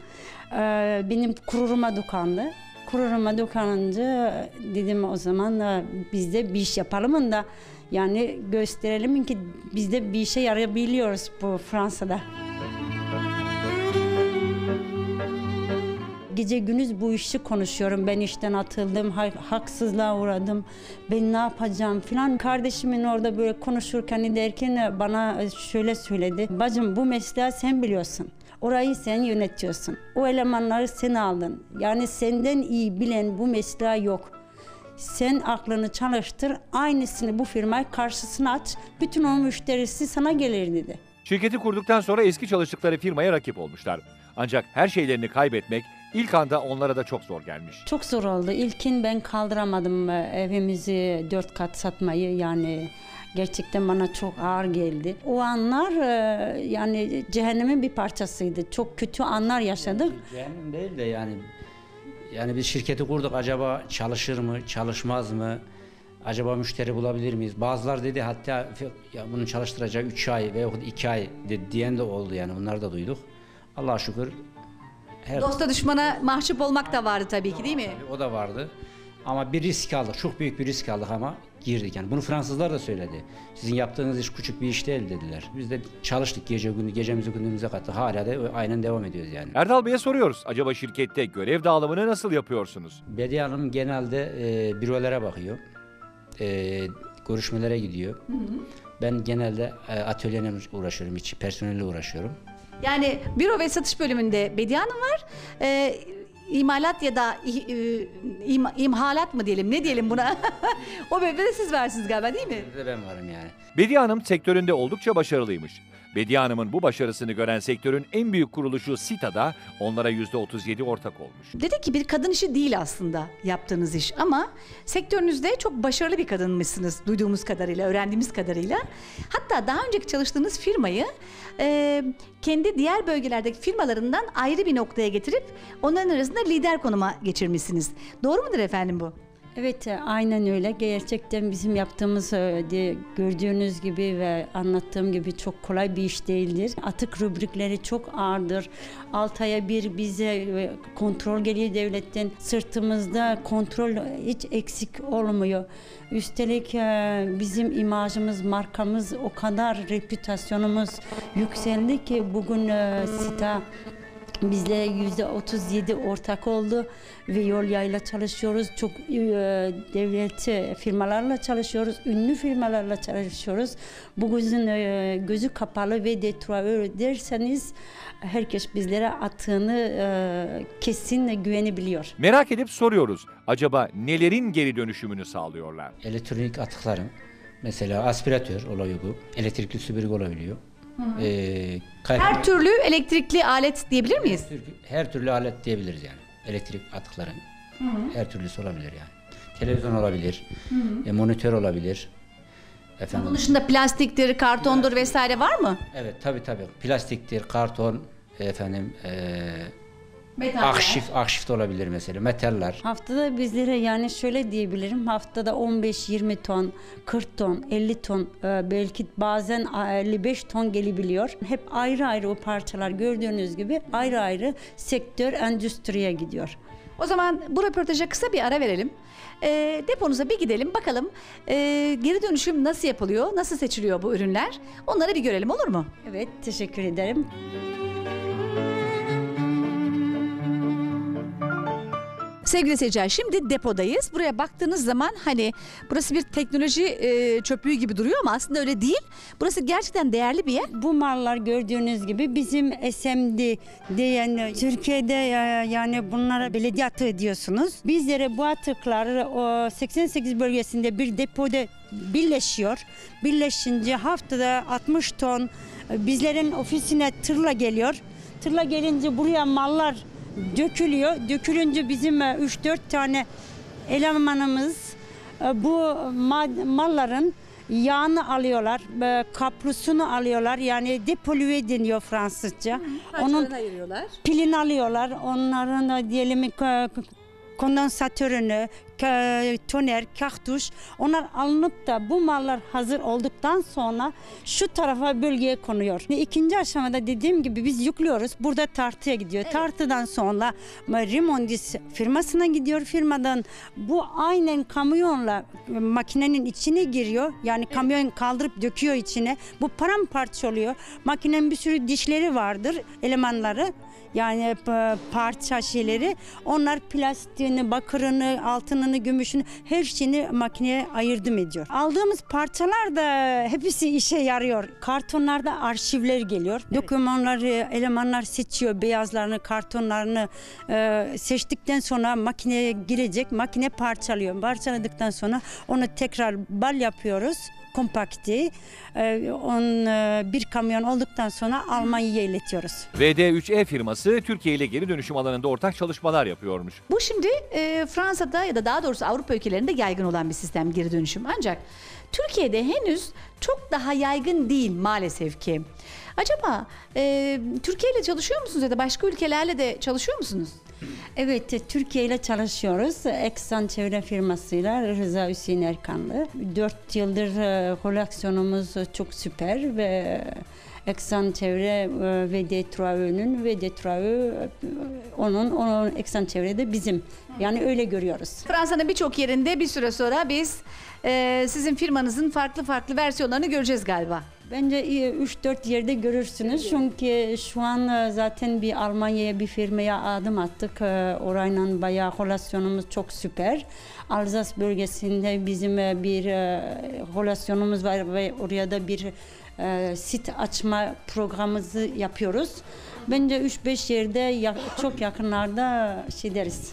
E, benim gururuma dokandı. Gururuma dokanınca dedim o zaman e, biz de bir iş yapalım da yani gösterelim ki biz de bir işe yarayabiliyoruz bu Fransa'da. Gece gündüz bu işi konuşuyorum. Ben işten atıldım, ha- haksızlığa uğradım. Ben ne yapacağım filan. Kardeşimin orada böyle konuşurken derken bana şöyle söyledi. Bacım bu mesleği sen biliyorsun. Orayı sen yönetiyorsun. O elemanları sen aldın. Yani senden iyi bilen bu mesleği yok. Sen aklını çalıştır, aynısını bu firmaya karşısına aç, bütün o müşterisi sana gelir dedi. Şirketi kurduktan sonra eski çalıştıkları firmaya rakip olmuşlar. Ancak her şeylerini kaybetmek ilk anda onlara da çok zor gelmiş. Çok zor oldu. İlkin ben kaldıramadım e, evimizi dört kat satmayı yani gerçekten bana çok ağır geldi. O anlar e, yani cehennemin bir parçasıydı. Çok kötü anlar yaşadık. Cehennem değil de yani yani biz şirketi kurduk acaba çalışır mı, çalışmaz mı? Acaba müşteri bulabilir miyiz? Bazılar dedi hatta ya bunu çalıştıracak 3 ay veya 2 ay de, diyen de oldu yani bunları da duyduk. Allah'a şükür her Dosta düşmana mahcup olmak da vardı tabii ki değil mi? o da vardı. Ama bir risk aldık. Çok büyük bir risk aldık ama girdik yani. Bunu Fransızlar da söyledi. Sizin yaptığınız iş küçük bir iş değil dediler. Biz de çalıştık gece gündüz, gecemizi gündüzümüze kattık. Hala da aynen devam ediyoruz yani. Erdal Bey'e soruyoruz. Acaba şirkette görev dağılımını nasıl yapıyorsunuz? Bediye Hanım genelde e, bürolere bakıyor. E, görüşmelere gidiyor. Ben genelde e, atölyeyle uğraşıyorum, içi personelle uğraşıyorum. Yani büro ve satış bölümünde Bediye Hanım var. Ee, imalat ya da e, im- imhalat mı diyelim ne diyelim buna? o bölümde de siz varsınız galiba değil mi? Ben varım yani. Bediye Hanım sektöründe oldukça başarılıymış. Bediye Hanım'ın bu başarısını gören sektörün en büyük kuruluşu SİTA'da onlara %37 ortak olmuş. Dedi ki bir kadın işi değil aslında yaptığınız iş ama sektörünüzde çok başarılı bir kadınmışsınız duyduğumuz kadarıyla, öğrendiğimiz kadarıyla. Hatta daha önceki çalıştığınız firmayı e, kendi diğer bölgelerdeki firmalarından ayrı bir noktaya getirip onların arasında lider konuma geçirmişsiniz. Doğru mudur efendim bu? Evet e, aynen öyle. Gerçekten bizim yaptığımız e, gördüğünüz gibi ve anlattığım gibi çok kolay bir iş değildir. Atık rubrikleri çok ağırdır. 6 aya bir bize e, kontrol geliyor devletten. Sırtımızda kontrol hiç eksik olmuyor. Üstelik bizim imajımız, markamız o kadar reputasyonumuz yükseldi ki bugün SİTA Bizle yüzde 37 ortak oldu ve yol yayla çalışıyoruz. Çok e, devlet e, firmalarla çalışıyoruz, ünlü firmalarla çalışıyoruz. Bugün e, gözü kapalı ve detroitör derseniz herkes bizlere attığını e, kesin güvenebiliyor. Merak edip soruyoruz. Acaba nelerin geri dönüşümünü sağlıyorlar? Elektronik atıkların mesela aspiratör olayı bu. Elektrikli süpürge olabiliyor. E, kay- Her türlü elektrikli alet diyebilir miyiz? Her türlü, her türlü alet diyebiliriz yani. Elektrik atıkların her türlüsü olabilir yani. Televizyon olabilir, e, monitör olabilir. Efendim. Bunun dışında plastiktir, kartondur vesaire var mı? Evet tabi tabi. Plastiktir, karton, efendim, e, Metaller. arşif, arşif de olabilir mesela, metaller. Haftada bizlere yani şöyle diyebilirim haftada 15-20 ton, 40 ton, 50 ton e, belki bazen 55 ton gelebiliyor. Hep ayrı ayrı o parçalar gördüğünüz gibi ayrı ayrı sektör endüstriye gidiyor. O zaman bu röportaja kısa bir ara verelim. E, deponuza bir gidelim bakalım e, geri dönüşüm nasıl yapılıyor, nasıl seçiliyor bu ürünler? Onları bir görelim olur mu? Evet teşekkür ederim. Sevgili seyirciler şimdi depodayız. Buraya baktığınız zaman hani burası bir teknoloji e, çöplüğü gibi duruyor ama aslında öyle değil. Burası gerçekten değerli bir yer. Bu mallar gördüğünüz gibi bizim SMD diyen Türkiye'de e, yani bunlara belediye atığı diyorsunuz. Bizlere bu atıklar o 88 bölgesinde bir depoda birleşiyor. Birleşince haftada 60 ton bizlerin ofisine tırla geliyor. Tırla gelince buraya mallar dökülüyor. Dökülünce bizim 3-4 tane elemanımız e, bu ma- malların yağını alıyorlar, e, kaprusunu alıyorlar. Yani depolüe deniyor Fransızca. Onun ayırıyorlar. pilini alıyorlar. Onların diyelim e, kondansatörünü, ka- toner, kartuş onlar alınıp da bu mallar hazır olduktan sonra şu tarafa bölgeye konuyor. Ve İkinci aşamada dediğim gibi biz yüklüyoruz. Burada tartıya gidiyor. Tartıdan sonra Rimondis firmasına gidiyor. Firmadan bu aynen kamyonla e, makinenin içine giriyor. Yani kamyon kaldırıp döküyor içine. Bu paramparça oluyor. Makinenin bir sürü dişleri vardır, elemanları. Yani p- parça şeyleri onlar plastiğini, bakırını, altını altınını, gümüşünü her şeyini makineye ayırdım ediyor. Aldığımız parçalar da hepsi işe yarıyor. Kartonlarda arşivler geliyor. Dokümanları elemanlar seçiyor beyazlarını, kartonlarını e, seçtikten sonra makineye girecek. Makine parçalıyor. Parçaladıktan sonra onu tekrar bal yapıyoruz kompakti. E, on, e, bir kamyon olduktan sonra Almanya'ya iletiyoruz. VD3E firması Türkiye ile geri dönüşüm alanında ortak çalışmalar yapıyormuş. Bu şimdi e, Fransa'da ya da daha doğrusu Avrupa ülkelerinde yaygın olan bir sistem geri dönüşüm. Ancak Türkiye'de henüz çok daha yaygın değil maalesef ki. Acaba e, Türkiye ile çalışıyor musunuz ya da başka ülkelerle de çalışıyor musunuz? Evet, e, Türkiye ile çalışıyoruz. Eksan Çevre firmasıyla Rıza Hüseyin Erkanlı. Dört yıldır e, koleksiyonumuz çok süper ve Eksan Çevre e, ve Detroit'ün ve Detroit e, onun, onun Eksan Çevre de bizim. Yani öyle görüyoruz. Fransa'nın birçok yerinde bir süre sonra biz e, sizin firmanızın farklı farklı versiyonlarını göreceğiz galiba. Bence 3-4 yerde görürsünüz. Çünkü şu an e, zaten bir Almanya'ya bir firmaya adım attık. E, Orayla bayağı relasyonumuz çok süper. Alzas bölgesinde bizim e, bir relasyonumuz var ve oraya da bir sit açma programımızı yapıyoruz. Bence 3-5 yerde çok yakınlarda şey deriz.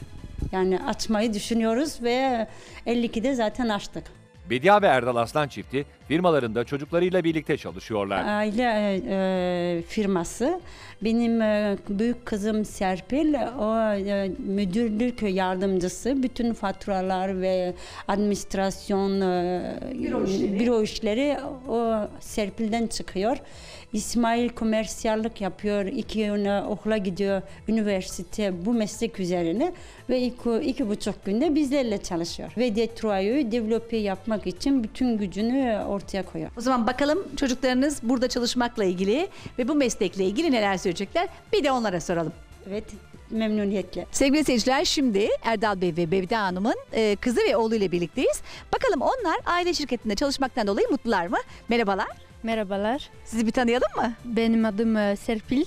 Yani açmayı düşünüyoruz ve 52'de zaten açtık. Bedia ve Erdal Aslan çifti firmalarında çocuklarıyla birlikte çalışıyorlar. Aile e, firması. Benim e, büyük kızım Serpil, o e, müdürlük yardımcısı. Bütün faturalar ve administrasyon, e, Büro işleri. büro işleri o Serpil'den çıkıyor. İsmail komersiyallık yapıyor. iki yıl okula gidiyor. Üniversite bu meslek üzerine ve iki, iki buçuk günde bizlerle çalışıyor. Ve Detroit'u develope yapmak için bütün gücünü ortaya koyuyor. O zaman bakalım çocuklarınız burada çalışmakla ilgili ve bu meslekle ilgili neler söyleyecekler? Bir de onlara soralım. Evet, memnuniyetle. Sevgili seyirciler şimdi Erdal Bey ve Bevda Hanım'ın e, kızı ve oğlu ile birlikteyiz. Bakalım onlar aile şirketinde çalışmaktan dolayı mutlular mı? Merhabalar. Merhabalar. Sizi bir tanıyalım mı? Benim adım e, Serpil.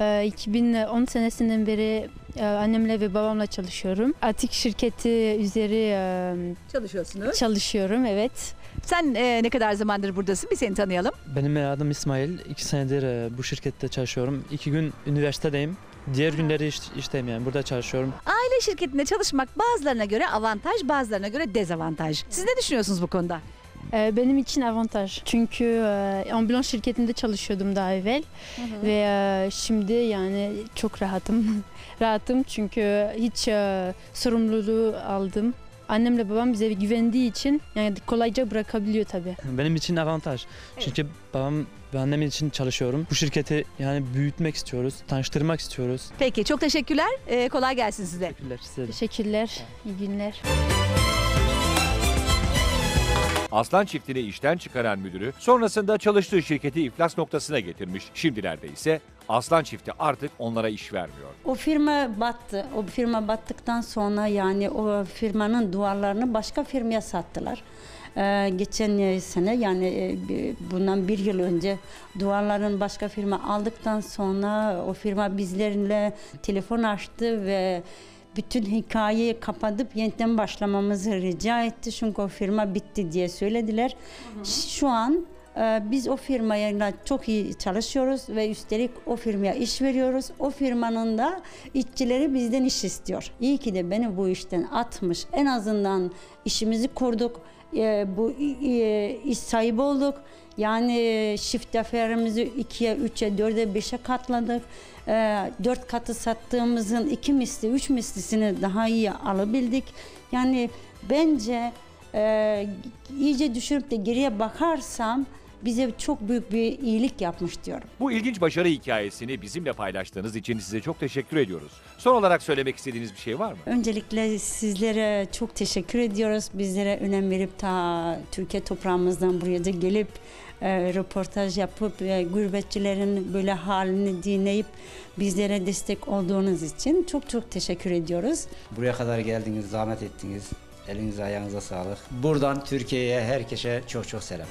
E, 2010 senesinden beri e, annemle ve babamla çalışıyorum. Atik şirketi üzeri e, Çalışıyorsunuz. çalışıyorum, evet. Sen e, ne kadar zamandır buradasın? Bir seni tanıyalım. Benim adım İsmail. İki senedir e, bu şirkette çalışıyorum. İki gün üniversitedeyim. Diğer günleri iş, işteyim yani. Burada çalışıyorum. Aile şirketinde çalışmak bazılarına göre avantaj, bazılarına göre dezavantaj. Siz ne düşünüyorsunuz bu konuda? E, benim için avantaj. Çünkü e, ambulans şirketinde çalışıyordum daha evvel. Ve e, şimdi yani çok rahatım. rahatım çünkü hiç e, sorumluluğu aldım. Annemle babam bize güvendiği için yani kolayca bırakabiliyor tabii. Benim için avantaj. Çünkü babam ve annem için çalışıyorum. Bu şirketi yani büyütmek istiyoruz. Tanıştırmak istiyoruz. Peki çok teşekkürler. E, kolay gelsin size. Teşekkürler size de. Teşekkürler. İyi günler. Aslan çiftini işten çıkaran müdürü sonrasında çalıştığı şirketi iflas noktasına getirmiş. Şimdilerde ise Aslan çifti artık onlara iş vermiyor. O firma battı. O firma battıktan sonra yani o firmanın duvarlarını başka firmaya sattılar. Ee, geçen sene yani e, bundan bir yıl önce duvarların başka firma aldıktan sonra o firma bizlerle telefon açtı ve bütün hikayeyi kapatıp yeniden başlamamızı rica etti. Çünkü o firma bitti diye söylediler. Şu an ee, Biz o firmayla çok iyi çalışıyoruz ve üstelik o firmaya iş veriyoruz. O firmanın da işçileri bizden iş istiyor. İyi ki de beni bu işten atmış. En azından işimizi kurduk. Ee, Bu e, iş sahibi olduk. Yani shift deferimizi ikiye, üçe, dörde, beşe katladık. Ee, Dört katı sattığımızın iki misli, üç mislisini daha iyi alabildik. Yani bence e, iyice düşürüp de geriye bakarsam bize çok büyük bir iyilik yapmış diyorum. Bu ilginç başarı hikayesini bizimle paylaştığınız için size çok teşekkür ediyoruz. Son olarak söylemek istediğiniz bir şey var mı? Öncelikle sizlere çok teşekkür ediyoruz. Bizlere önem verip ta Türkiye toprağımızdan buraya da gelip e, röportaj yapıp e, gurbetçilerin böyle halini dinleyip bizlere destek olduğunuz için çok çok teşekkür ediyoruz. Buraya kadar geldiniz, zahmet ettiniz. Elinize ayağınıza sağlık. Buradan Türkiye'ye herkese çok çok selam.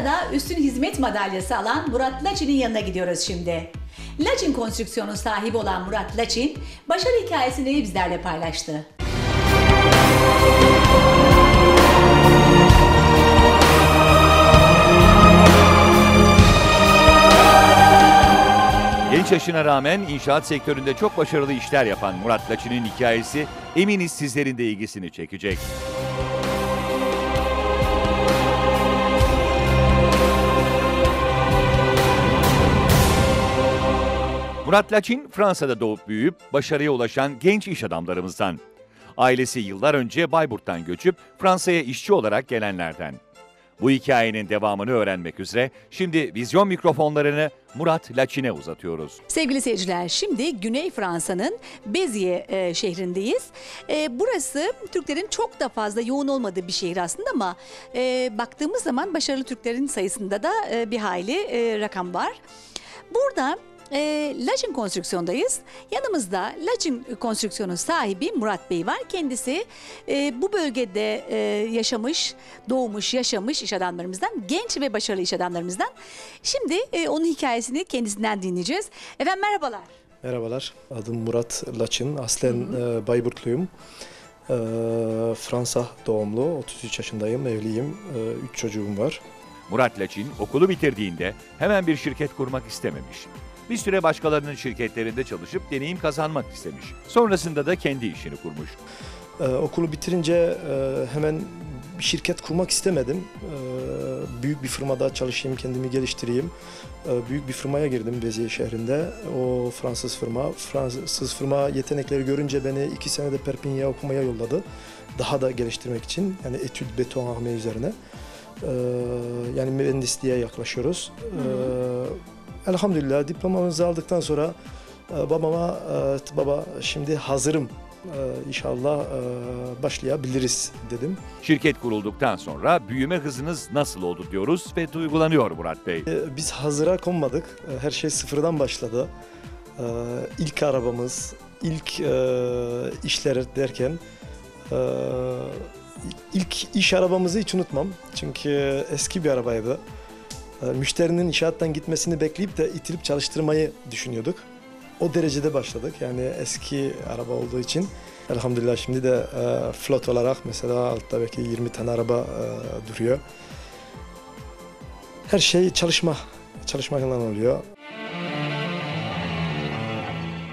Fransa'da üstün hizmet madalyası alan Murat Laçin'in yanına gidiyoruz şimdi. Laçin konstrüksiyonu sahibi olan Murat Laçin, başarı hikayesini bizlerle paylaştı. Genç yaşına rağmen inşaat sektöründe çok başarılı işler yapan Murat Laçin'in hikayesi eminiz sizlerin de ilgisini çekecek. Murat Laçin Fransa'da doğup büyüyüp başarıya ulaşan genç iş adamlarımızdan. Ailesi yıllar önce Bayburt'tan göçüp Fransa'ya işçi olarak gelenlerden. Bu hikayenin devamını öğrenmek üzere şimdi vizyon mikrofonlarını Murat Laçin'e uzatıyoruz. Sevgili seyirciler, şimdi Güney Fransa'nın Beziye e, şehrindeyiz. E, burası Türklerin çok da fazla yoğun olmadığı bir şehir aslında ama e, baktığımız zaman başarılı Türklerin sayısında da e, bir hayli e, rakam var. Burada e, Lacin Konstrüksiyon'dayız. Yanımızda Lacin Konstrüksiyon'un sahibi Murat Bey var. Kendisi e, bu bölgede e, yaşamış, doğmuş, yaşamış iş adamlarımızdan, genç ve başarılı iş adamlarımızdan. Şimdi e, onun hikayesini kendisinden dinleyeceğiz. Efendim merhabalar. Merhabalar, adım Murat Laçın. Aslen e, Bayburtluyum. E, Fransa doğumlu, 33 yaşındayım, evliyim, 3 çocuğum var. Murat Laçin okulu bitirdiğinde hemen bir şirket kurmak istememiş. Bir süre başkalarının şirketlerinde çalışıp deneyim kazanmak istemiş. Sonrasında da kendi işini kurmuş. E, okulu bitirince e, hemen bir şirket kurmak istemedim. E, büyük bir firmada çalışayım, kendimi geliştireyim. E, büyük bir firmaya girdim Beziye şehrinde. O Fransız firma. Fransız firma yetenekleri görünce beni iki senede Perpignan'a okumaya yolladı. Daha da geliştirmek için. Yani etüt betonarme üzerine. E, yani mühendisliğe yaklaşıyoruz. E, elhamdülillah diplomamızı aldıktan sonra e, babama e, baba şimdi hazırım e, inşallah başlayabiliriz dedim. Şirket kurulduktan sonra büyüme hızınız nasıl oldu diyoruz ve duygulanıyor Murat Bey. Biz hazıra konmadık. Her şey sıfırdan başladı. İlk arabamız, ilk işler derken ilk iş arabamızı hiç unutmam. Çünkü eski bir arabaydı. E, Müşterinin inşaattan gitmesini bekleyip de itilip çalıştırmayı düşünüyorduk. O derecede başladık. Yani eski araba olduğu için. Elhamdülillah şimdi de e, flot olarak mesela altta belki 20 tane araba e, duruyor. Her şey çalışma, çalışmakla oluyor.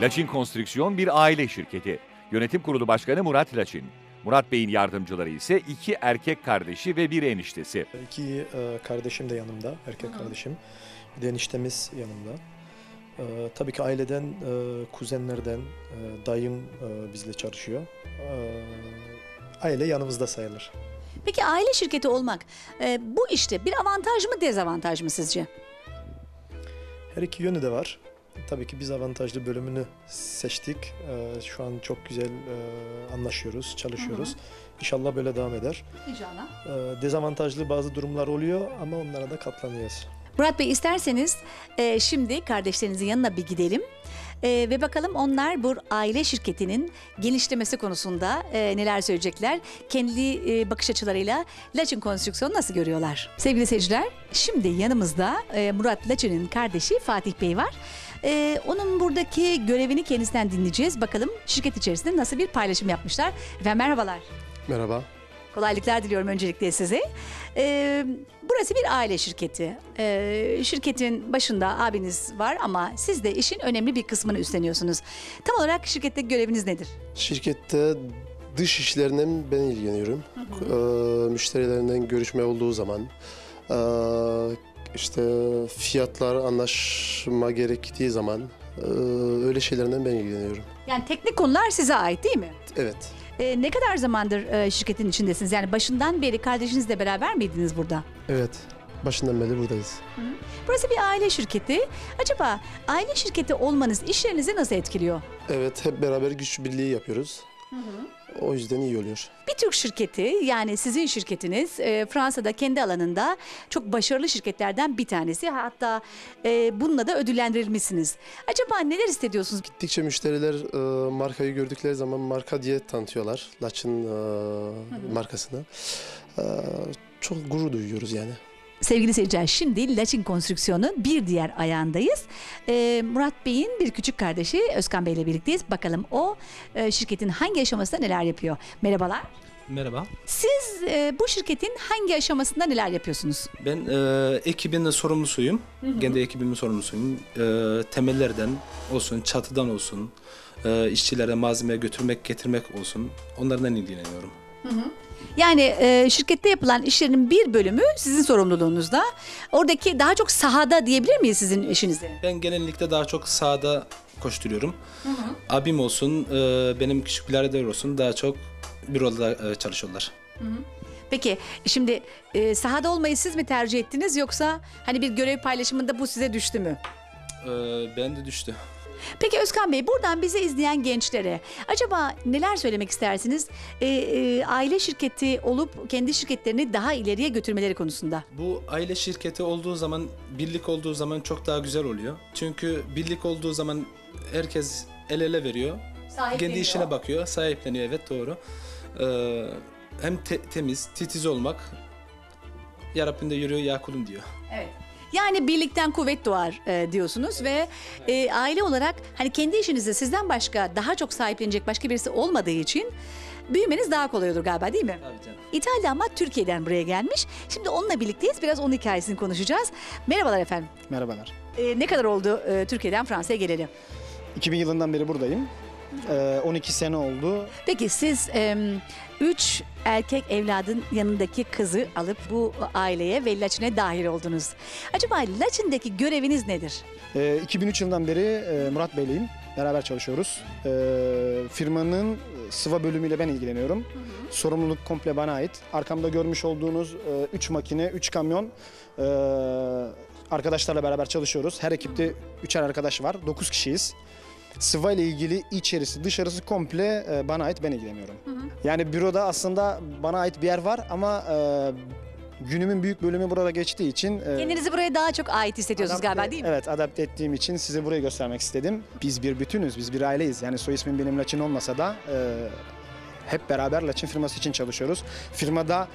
Laçin Konstrüksiyon bir aile şirketi. Yönetim Kurulu Başkanı Murat Laçin. Murat Bey'in yardımcıları ise iki erkek kardeşi ve bir eniştesi. İki e, kardeşim de yanımda, erkek kardeşim. Bir de eniştemiz yanımda. E, tabii ki aileden, e, kuzenlerden, e, dayım e, bizle çalışıyor. E, aile yanımızda sayılır. Peki aile şirketi olmak e, bu işte bir avantaj mı dezavantaj mı sizce? Her iki yönü de var. Tabii ki biz avantajlı bölümünü seçtik. E, şu an çok güzel e, anlaşıyoruz, çalışıyoruz. İnşallah böyle devam eder. İnşallah. E, dezavantajlı bazı durumlar oluyor ama onlara da katlanıyoruz. Murat Bey isterseniz e, şimdi kardeşlerinizin yanına bir gidelim. E, ve bakalım onlar bu aile şirketinin genişlemesi konusunda e, neler söyleyecekler. Kendi e, bakış açılarıyla Laçin Konstrüksiyonu nasıl görüyorlar? Sevgili seyirciler şimdi yanımızda e, Murat Laçin'in kardeşi Fatih Bey var. E, onun buradaki görevini kendisinden dinleyeceğiz. Bakalım şirket içerisinde nasıl bir paylaşım yapmışlar. Efendim merhabalar. Merhaba. Kolaylıklar diliyorum öncelikle size. Ee, burası bir aile şirketi. Ee, şirketin başında abiniz var ama siz de işin önemli bir kısmını üstleniyorsunuz. Tam olarak şirkette göreviniz nedir? Şirkette dış işlerinden ben ilgileniyorum. Ee, müşterilerinden görüşme olduğu zaman ee, işte fiyatlar anlaşma gerektiği zaman ee, öyle şeylerden ben ilgileniyorum. Yani teknik konular size ait değil mi? Evet. Ee, ne kadar zamandır e, şirketin içindesiniz? Yani başından beri kardeşinizle beraber miydiniz burada? Evet. Başından beri buradayız. Burası bir aile şirketi. Acaba aile şirketi olmanız işlerinizi nasıl etkiliyor? Evet hep beraber güç birliği yapıyoruz. O yüzden iyi oluyor. Bir Türk şirketi yani sizin şirketiniz e, Fransa'da kendi alanında çok başarılı şirketlerden bir tanesi. Hatta e, bununla da ödüllendirilmişsiniz. Acaba neler hissediyorsunuz? Gittikçe müşteriler e, markayı gördükleri zaman marka diye tanıtıyorlar. Laçın e, markasını. E, çok gurur duyuyoruz yani. Sevgili seyirciler şimdi Laçin Konstrüksiyon'un bir diğer ayağındayız. Ee, Murat Bey'in bir küçük kardeşi Özkan Bey ile birlikteyiz. Bakalım o e, şirketin hangi aşamasında neler yapıyor? Merhabalar. Merhaba. Siz e, bu şirketin hangi aşamasında neler yapıyorsunuz? Ben e, ekibin sorumlusuyum. Hı hı. Kendi ekibimin sorumlusuyum. E, temellerden olsun, çatıdan olsun, e, işçilere malzeme götürmek, getirmek olsun. Onlardan ilgileniyorum. Hı hı. Yani e, şirkette yapılan işlerin bir bölümü sizin sorumluluğunuzda. Oradaki daha çok sahada diyebilir miyiz sizin işinizi? Ben genellikle daha çok sahada koşturuyorum. Hı hı. Abim olsun, e, benim küçük birader olsun daha çok büroda e, çalışıyorlar. Hı hı. Peki şimdi e, sahada olmayı siz mi tercih ettiniz yoksa hani bir görev paylaşımında bu size düştü mü? E, ben de düştü. Peki Özkan Bey buradan bizi izleyen gençlere acaba neler söylemek istersiniz? E, e, aile şirketi olup kendi şirketlerini daha ileriye götürmeleri konusunda. Bu aile şirketi olduğu zaman, birlik olduğu zaman çok daha güzel oluyor. Çünkü birlik olduğu zaman herkes el ele veriyor. Kendi işine bakıyor, sahipleniyor evet doğru. Ee, hem te- temiz, titiz olmak. Ya Rabbim de yürüyor ya kulum diyor. Evet. Yani birlikten kuvvet doğar e, diyorsunuz ve e, aile olarak hani kendi işinizde sizden başka daha çok sahiplenecek başka birisi olmadığı için büyümeniz daha kolay olur galiba değil mi? Tabii canım. İtalya ama Türkiye'den buraya gelmiş. Şimdi onunla birlikteyiz. Biraz onun hikayesini konuşacağız. Merhabalar efendim. Merhabalar. E, ne kadar oldu e, Türkiye'den Fransa'ya geleli? 2000 yılından beri buradayım. Ee, 12 sene oldu. Peki siz e, üç erkek evladın yanındaki kızı alıp bu aileye ve Laçin'e dahil oldunuz. Acaba Laçin'deki göreviniz nedir? Ee, 2003 yılından beri e, Murat Bey'leyim. Beraber çalışıyoruz. Ee, firmanın sıva bölümüyle ben ilgileniyorum. Sorumluluk komple bana ait. Arkamda görmüş olduğunuz 3 makine, 3 kamyon e, arkadaşlarla beraber çalışıyoruz. Her ekipte 3'er arkadaş var. 9 kişiyiz. Sıva ile ilgili içerisi dışarısı komple e, bana ait ben ilgileniyorum. Yani büroda aslında bana ait bir yer var ama e, günümün büyük bölümü burada geçtiği için e, Kendinizi buraya daha çok ait hissediyorsunuz adapte- galiba değil mi? Evet adapte ettiğim için size burayı göstermek istedim. Biz bir bütünüz, biz bir aileyiz. Yani soy ismim benim Laçin olmasa da e, hep beraber Laçin firması için çalışıyoruz. Firmada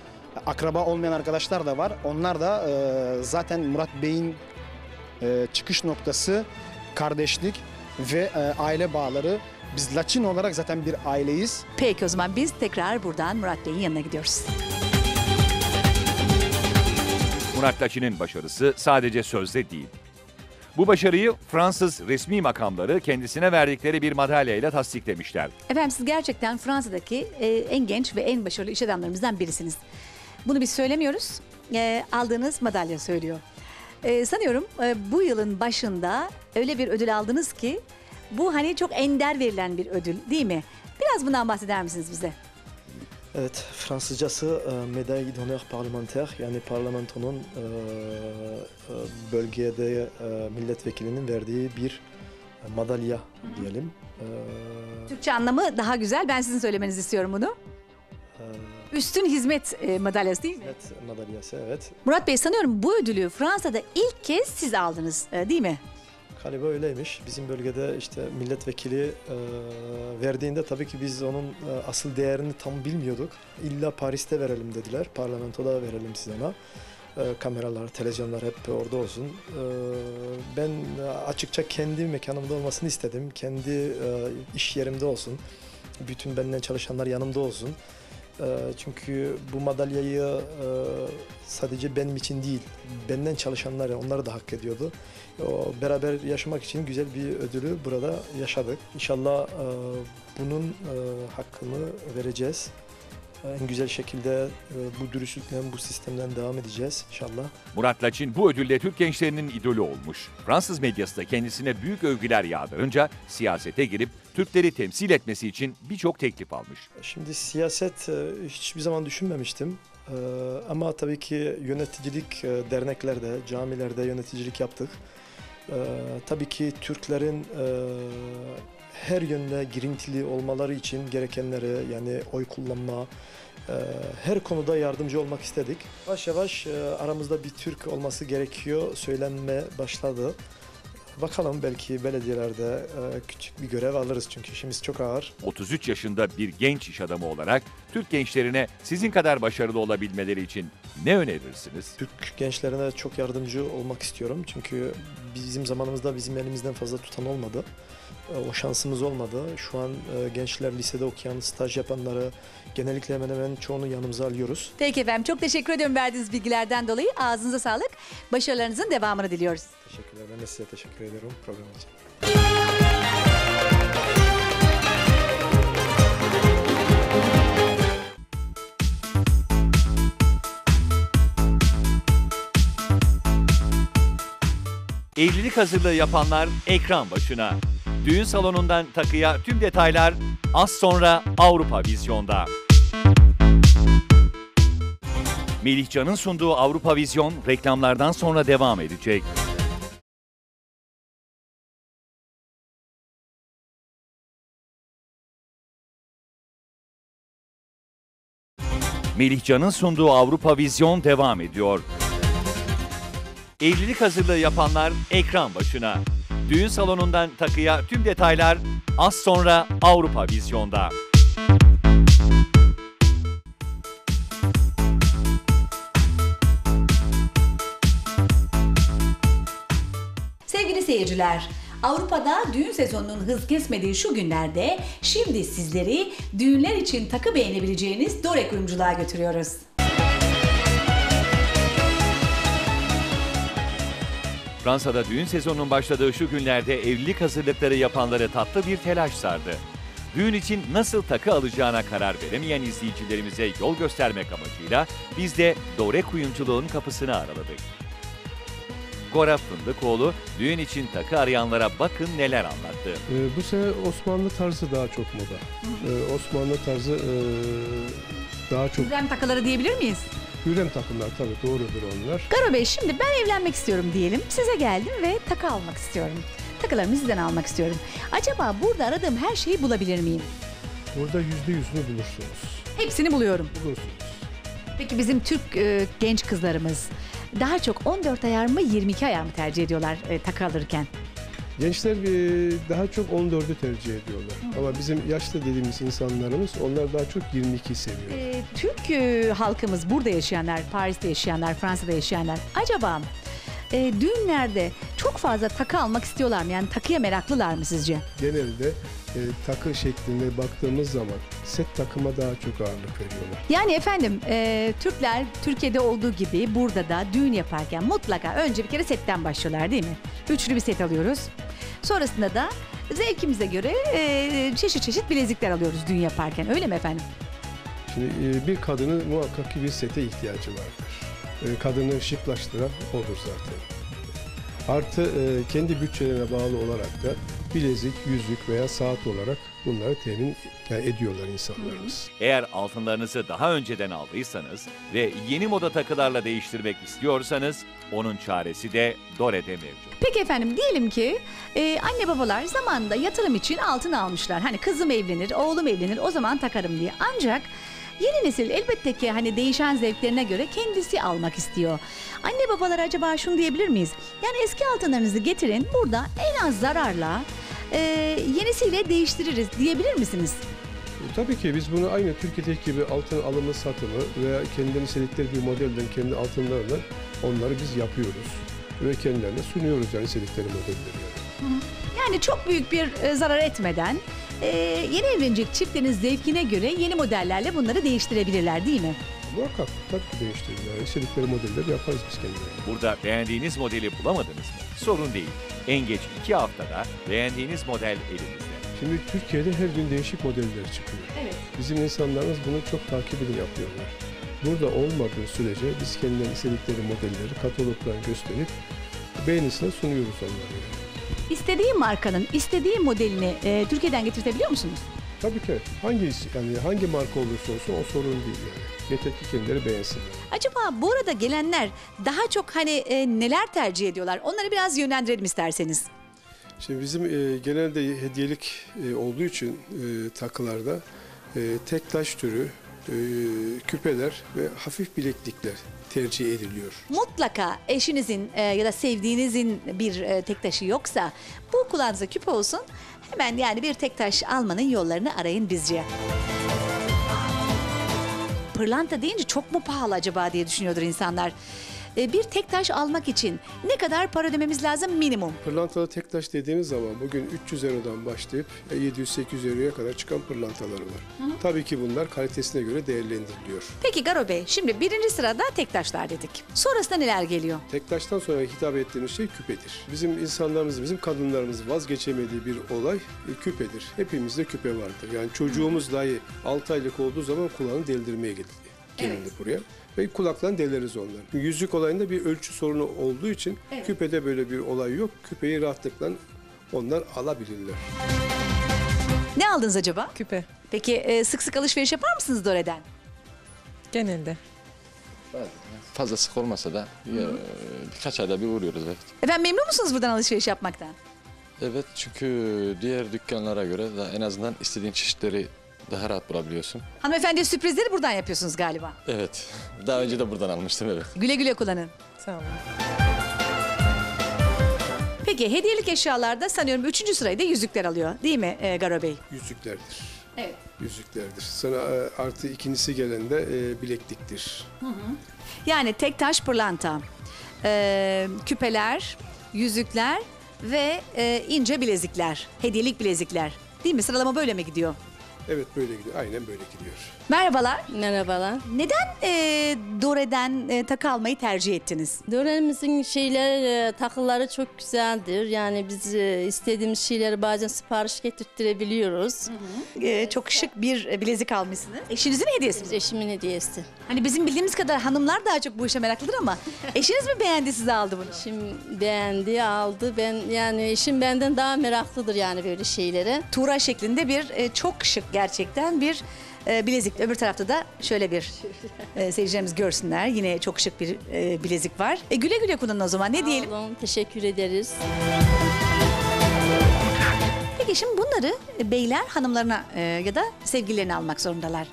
akraba olmayan arkadaşlar da var. Onlar da e, zaten Murat Bey'in e, çıkış noktası kardeşlik ve e, aile bağları. Biz Laçin olarak zaten bir aileyiz. Peki o zaman biz tekrar buradan Murat Bey'in yanına gidiyoruz. Murat Laçin'in başarısı sadece sözde değil. Bu başarıyı Fransız resmi makamları kendisine verdikleri bir madalyayla tasdiklemişler. Efendim siz gerçekten Fransa'daki e, en genç ve en başarılı iş adamlarımızdan birisiniz. Bunu biz söylemiyoruz. E, aldığınız madalya söylüyor. E, sanıyorum e, bu yılın başında öyle bir ödül aldınız ki bu hani çok ender verilen bir ödül değil mi? Biraz bundan bahseder misiniz bize? Evet, Fransızcası e, Médaille d'honneur parlementaire yani parlamentonun e, e, bölgede e, milletvekilinin verdiği bir e, madalya diyelim. E, Türkçe anlamı daha güzel. Ben sizin söylemenizi istiyorum bunu. Üstün hizmet e, madalyası değil mi? evet, madalyası evet. Murat Bey sanıyorum bu ödülü Fransa'da ilk kez siz aldınız e, değil mi? Galiba öyleymiş. Bizim bölgede işte milletvekili e, verdiğinde tabii ki biz onun e, asıl değerini tam bilmiyorduk. İlla Paris'te verelim dediler. Parlamentoda verelim size ama. E, kameralar, televizyonlar hep orada olsun. E, ben açıkça kendi mekanımda olmasını istedim. Kendi e, iş yerimde olsun. Bütün benden çalışanlar yanımda olsun. E, çünkü bu madalyayı e, sadece benim için değil, benden çalışanlar onlar da hak ediyordu. Beraber yaşamak için güzel bir ödülü burada yaşadık. İnşallah e, bunun e, hakkını vereceğiz. En güzel şekilde e, bu dürüstlükten, bu sistemden devam edeceğiz inşallah. Murat Laçin bu ödülle Türk gençlerinin idolü olmuş. Fransız medyası da kendisine büyük övgüler yağdırınca siyasete girip Türkleri temsil etmesi için birçok teklif almış. Şimdi siyaset e, hiçbir zaman düşünmemiştim. E, Ama tabii ki yöneticilik derneklerde, camilerde yöneticilik yaptık. Tabii ki Türklerin e, her yönde girintili olmaları için gerekenleri yani oy kullanma, e, her konuda yardımcı olmak istedik. Yavaş yavaş e, aramızda bir Türk olması gerekiyor söylenme başladı. Bakalım belki belediyelerde e, küçük bir görev alırız çünkü işimiz çok ağır. 33 yaşında bir genç iş adamı olarak Türk gençlerine sizin kadar başarılı olabilmeleri için ne önerirsiniz? Türk gençlerine çok yardımcı olmak istiyorum. Çünkü bizim zamanımızda bizim elimizden fazla tutan olmadı. O şansımız olmadı. Şu an e, gençler lisede okuyan, staj yapanları genellikle hemen hemen çoğunu yanımıza alıyoruz. Peki efendim çok teşekkür ediyorum verdiğiniz bilgilerden dolayı. Ağzınıza sağlık. Başarılarınızın devamını diliyoruz. Teşekkürler. Ben de size teşekkür ederim program için. Evlilik hazırlığı yapanlar ekran başına. Düğün salonundan takıya tüm detaylar az sonra Avrupa Vizyon'da. Melihcan'ın sunduğu Avrupa Vizyon reklamlardan sonra devam edecek. Melihcan'ın sunduğu Avrupa Vizyon devam ediyor. Evlilik hazırlığı yapanlar ekran başına. Düğün salonundan takıya tüm detaylar az sonra Avrupa Vizyon'da. Sevgili seyirciler, Avrupa'da düğün sezonunun hız kesmediği şu günlerde şimdi sizleri düğünler için takı beğenebileceğiniz Dore kuyumculuğa götürüyoruz. Fransa'da düğün sezonunun başladığı şu günlerde evlilik hazırlıkları yapanları tatlı bir telaş sardı. Düğün için nasıl takı alacağına karar veremeyen izleyicilerimize yol göstermek amacıyla biz de Dore kuyumculuğun kapısını araladık. Gora Fındıkoğlu düğün için takı arayanlara bakın neler anlattı. Ee, bu sene Osmanlı tarzı daha çok moda. Ee, Osmanlı tarzı e, daha çok Hürrem takıları diyebilir miyiz? Hürrem takımlar tabii doğrudur onlar. Garo Bey şimdi ben evlenmek istiyorum diyelim. Size geldim ve takı almak istiyorum. Takılarımı sizden almak istiyorum. Acaba burada aradığım her şeyi bulabilir miyim? Burada yüzde yüzünü bulursunuz. Hepsini buluyorum. Bulursunuz. Peki bizim Türk e, genç kızlarımız daha çok 14 ayar mı 22 ayar mı tercih ediyorlar e, takı alırken? Gençler e, daha çok 14'ü tercih ediyorlar. Ama bizim yaşlı dediğimiz insanlarımız onlar daha çok 22 seviyor. E, Türk e, halkımız burada yaşayanlar, Paris'te yaşayanlar, Fransa'da yaşayanlar acaba e, düğünlerde çok fazla takı almak istiyorlar mı? Yani takıya meraklılar mı sizce? Genelde e, takı şeklinde baktığımız zaman set takıma daha çok ağırlık veriyorlar. Yani efendim e, Türkler Türkiye'de olduğu gibi burada da düğün yaparken mutlaka önce bir kere setten başlıyorlar değil mi? Üçlü bir set alıyoruz. Sonrasında da zevkimize göre e, çeşit çeşit bilezikler alıyoruz düğün yaparken öyle mi efendim? Şimdi e, bir kadının muhakkak ki bir sete ihtiyacı vardır. E, Kadını şıklaştıran odur zaten. Artı e, kendi bütçelerine bağlı olarak da bilezik, yüzük veya saat olarak bunları temin ediyorlar insanlarımız. Eğer altınlarınızı daha önceden aldıysanız ve yeni moda takılarla değiştirmek istiyorsanız onun çaresi de Dore'de mevcut. Peki efendim diyelim ki e, anne babalar zamanında yatırım için altın almışlar. Hani kızım evlenir, oğlum evlenir o zaman takarım diye. Ancak yeni nesil elbette ki hani değişen zevklerine göre kendisi almak istiyor. Anne babalar acaba şunu diyebilir miyiz? Yani eski altınlarınızı getirin burada en az zararla e, yenisiyle değiştiririz diyebilir misiniz? E, Tabii ki biz bunu aynı Türkiye'deki gibi altın alımı satımı veya kendilerinin istedikleri bir modelden kendi altınlarla onları biz yapıyoruz. Ve kendilerine sunuyoruz yani istedikleri modelleri. Yani. Yani çok büyük bir e, zarar etmeden e, yeni evlenecek çiftlerin zevkine göre yeni modellerle bunları değiştirebilirler değil mi? Muhakkak tabii ki değiştirirler. İstedikleri modelleri yaparız biz kendilerine. Burada beğendiğiniz modeli bulamadınız mı? Sorun değil. En geç iki haftada beğendiğiniz model elinizde. Şimdi Türkiye'de her gün değişik modeller çıkıyor. Evet. Bizim insanlarımız bunu çok takip edin yapıyorlar. Burada olmadığı sürece biz kendilerine istedikleri modelleri katalogdan gösterip beğenisine sunuyoruz onları. yani. İstediği markanın istediği modelini e, Türkiye'den getirtebiliyor musunuz? Tabii ki hangi yani hangi marka olursa olsun o sorun değil yani. Yeter ki kendileri beğensinler. Acaba bu arada gelenler daha çok hani e, neler tercih ediyorlar? Onları biraz yönlendirelim isterseniz. Şimdi bizim e, genelde hediyelik e, olduğu için e, takılarda e, tek taş türü, e, küpeler ve hafif bileklikler tercih ediliyor. Mutlaka eşinizin e, ya da sevdiğinizin bir e, tek taşı yoksa bu kulağınıza küpe olsun. Hemen yani bir tek taş almanın yollarını arayın bizce. pırlanta deyince çok mu pahalı acaba diye düşünüyordur insanlar. E, bir tek taş almak için ne kadar para ödememiz lazım minimum? Pırlantalı tek taş dediğimiz zaman bugün 300 Euro'dan başlayıp 700-800 Euro'ya kadar çıkan pırlantaları var. Tabii ki bunlar kalitesine göre değerlendiriliyor. Peki Garo Bey şimdi birinci sırada tek taşlar dedik. Sonrasında neler geliyor? Tek taştan sonra hitap ettiğimiz şey küpedir. Bizim insanlarımız, bizim kadınlarımız vazgeçemediği bir olay e, küpedir. Hepimizde küpe vardır. Yani çocuğumuz dahi 6 aylık olduğu zaman kulağını deldirmeye gelindi. Gelindi buraya. Ve kulaktan deleriz onları. Yüzük olayında bir ölçü sorunu olduğu için Evet. küpede böyle bir olay yok. Küpeyi rahatlıkla onlar alabilirler. Ne aldınız acaba? Küpe. Peki e, sık sık alışveriş yapar mısınız Dore'den? Genelde. Fazla sık olmasa da e, birkaç ayda bir uğruyoruz evet. Efendim memnun musunuz buradan alışveriş yapmaktan? Evet çünkü diğer dükkanlara göre en azından istediğin çeşitleri daha rahat bulabiliyorsun. Hanımefendi sürprizleri buradan yapıyorsunuz galiba. Evet. Daha önce de buradan almıştım evet. Güle güle kullanın. Sağ olun. Peki hediyelik eşyalarda sanıyorum üçüncü sırayı da yüzükler alıyor değil mi e, Garo Bey? Yüzüklerdir. Evet. Yüzüklerdir. Sonra e, artı ikincisi gelen de e, bilekliktir. Yani tek taş pırlanta, e, küpeler, yüzükler ve e, ince bilezikler, hediyelik bilezikler. Değil mi? Sıralama böyle mi gidiyor? Evet böyle gidiyor. Aynen böyle gidiyor. Merhabalar. Merhabalar. Neden e, Dore'den e, takı almayı tercih ettiniz? Dore'mizin şeyler e, takıları çok güzeldir. Yani biz e, istediğimiz şeyleri bazen sipariş getirttirebiliyoruz. E, çok şık bir e, bilezik almışsınız. Eşinizin hediyesi mi? Eşimin hediyesi. Hani bizim bildiğimiz kadar hanımlar daha çok bu işe meraklıdır ama eşiniz mi beğendi size aldı bunu? Eşim beğendi, aldı. Ben yani eşim benden daha meraklıdır yani böyle şeylere. Tuğra şeklinde bir e, çok şık gerçekten bir e, bilezik. Öbür tarafta da şöyle bir e, seyircilerimiz görsünler. Yine çok şık bir e, bilezik var. E, güle güle kullanın o zaman. Ne diyelim? Olun, teşekkür ederiz. Peki şimdi bunları beyler hanımlarına e, ya da sevgililerine almak zorundalar.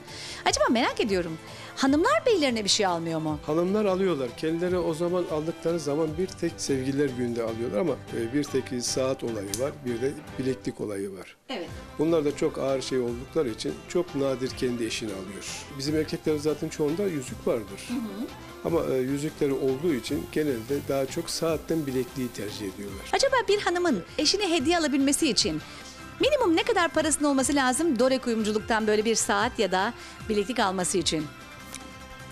Acaba merak ediyorum. Hanımlar beylerine bir şey almıyor mu? Hanımlar alıyorlar. Kendileri o zaman aldıkları zaman bir tek sevgililer gününde alıyorlar ama e, bir tek saat olayı var, bir de bileklik olayı var. Evet. Bunlar da çok ağır şey oldukları için çok nadir kendi eşini alıyor. Bizim erkeklerin zaten çoğunda yüzük vardır. Ama e, yüzükleri olduğu için genelde daha çok saatten bilekliği tercih ediyorlar. Acaba bir hanımın eşine hediye alabilmesi için minimum ne kadar parasının olması lazım Dore kuyumculuktan böyle bir saat ya da bileklik alması için?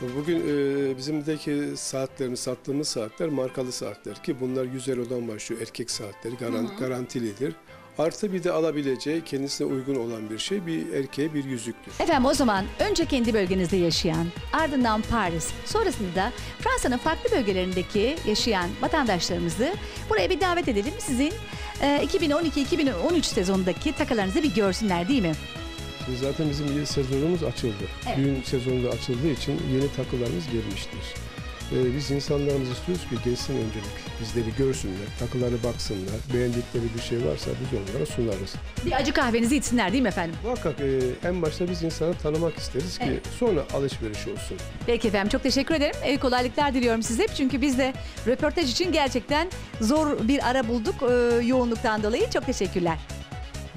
Bugün e, bizimdeki saatlerimiz, sattığımız saatler markalı saatler ki bunlar 100 Euro'dan başlıyor erkek saatleri garan, garantilidir. Artı bir de alabileceği kendisine uygun olan bir şey bir erkeğe bir yüzüktür. Efendim o zaman önce kendi bölgenizde yaşayan, ardından Paris, sonrasında da Fransa'nın farklı bölgelerindeki yaşayan vatandaşlarımızı buraya bir davet edelim. Sizin e, 2012-2013 sezonundaki takılarınızı bir görsünler değil mi? Zaten bizim yeni sezonumuz açıldı. Evet. Düğün sezonu da açıldığı için yeni takılarımız gelmiştir. Ee, biz insanlarımız istiyoruz ki gelsin öncelik bizleri görsünler, takıları baksınlar, beğendikleri bir şey varsa biz onlara sunarız. Bir acı kahvenizi içsinler değil mi efendim? Muhakkak e, en başta biz insanı tanımak isteriz ki Evet. sonra alışveriş olsun. Peki efendim çok teşekkür ederim. Ee, kolaylıklar diliyorum size. Çünkü biz de röportaj için gerçekten zor bir ara bulduk e, yoğunluktan dolayı. Çok teşekkürler.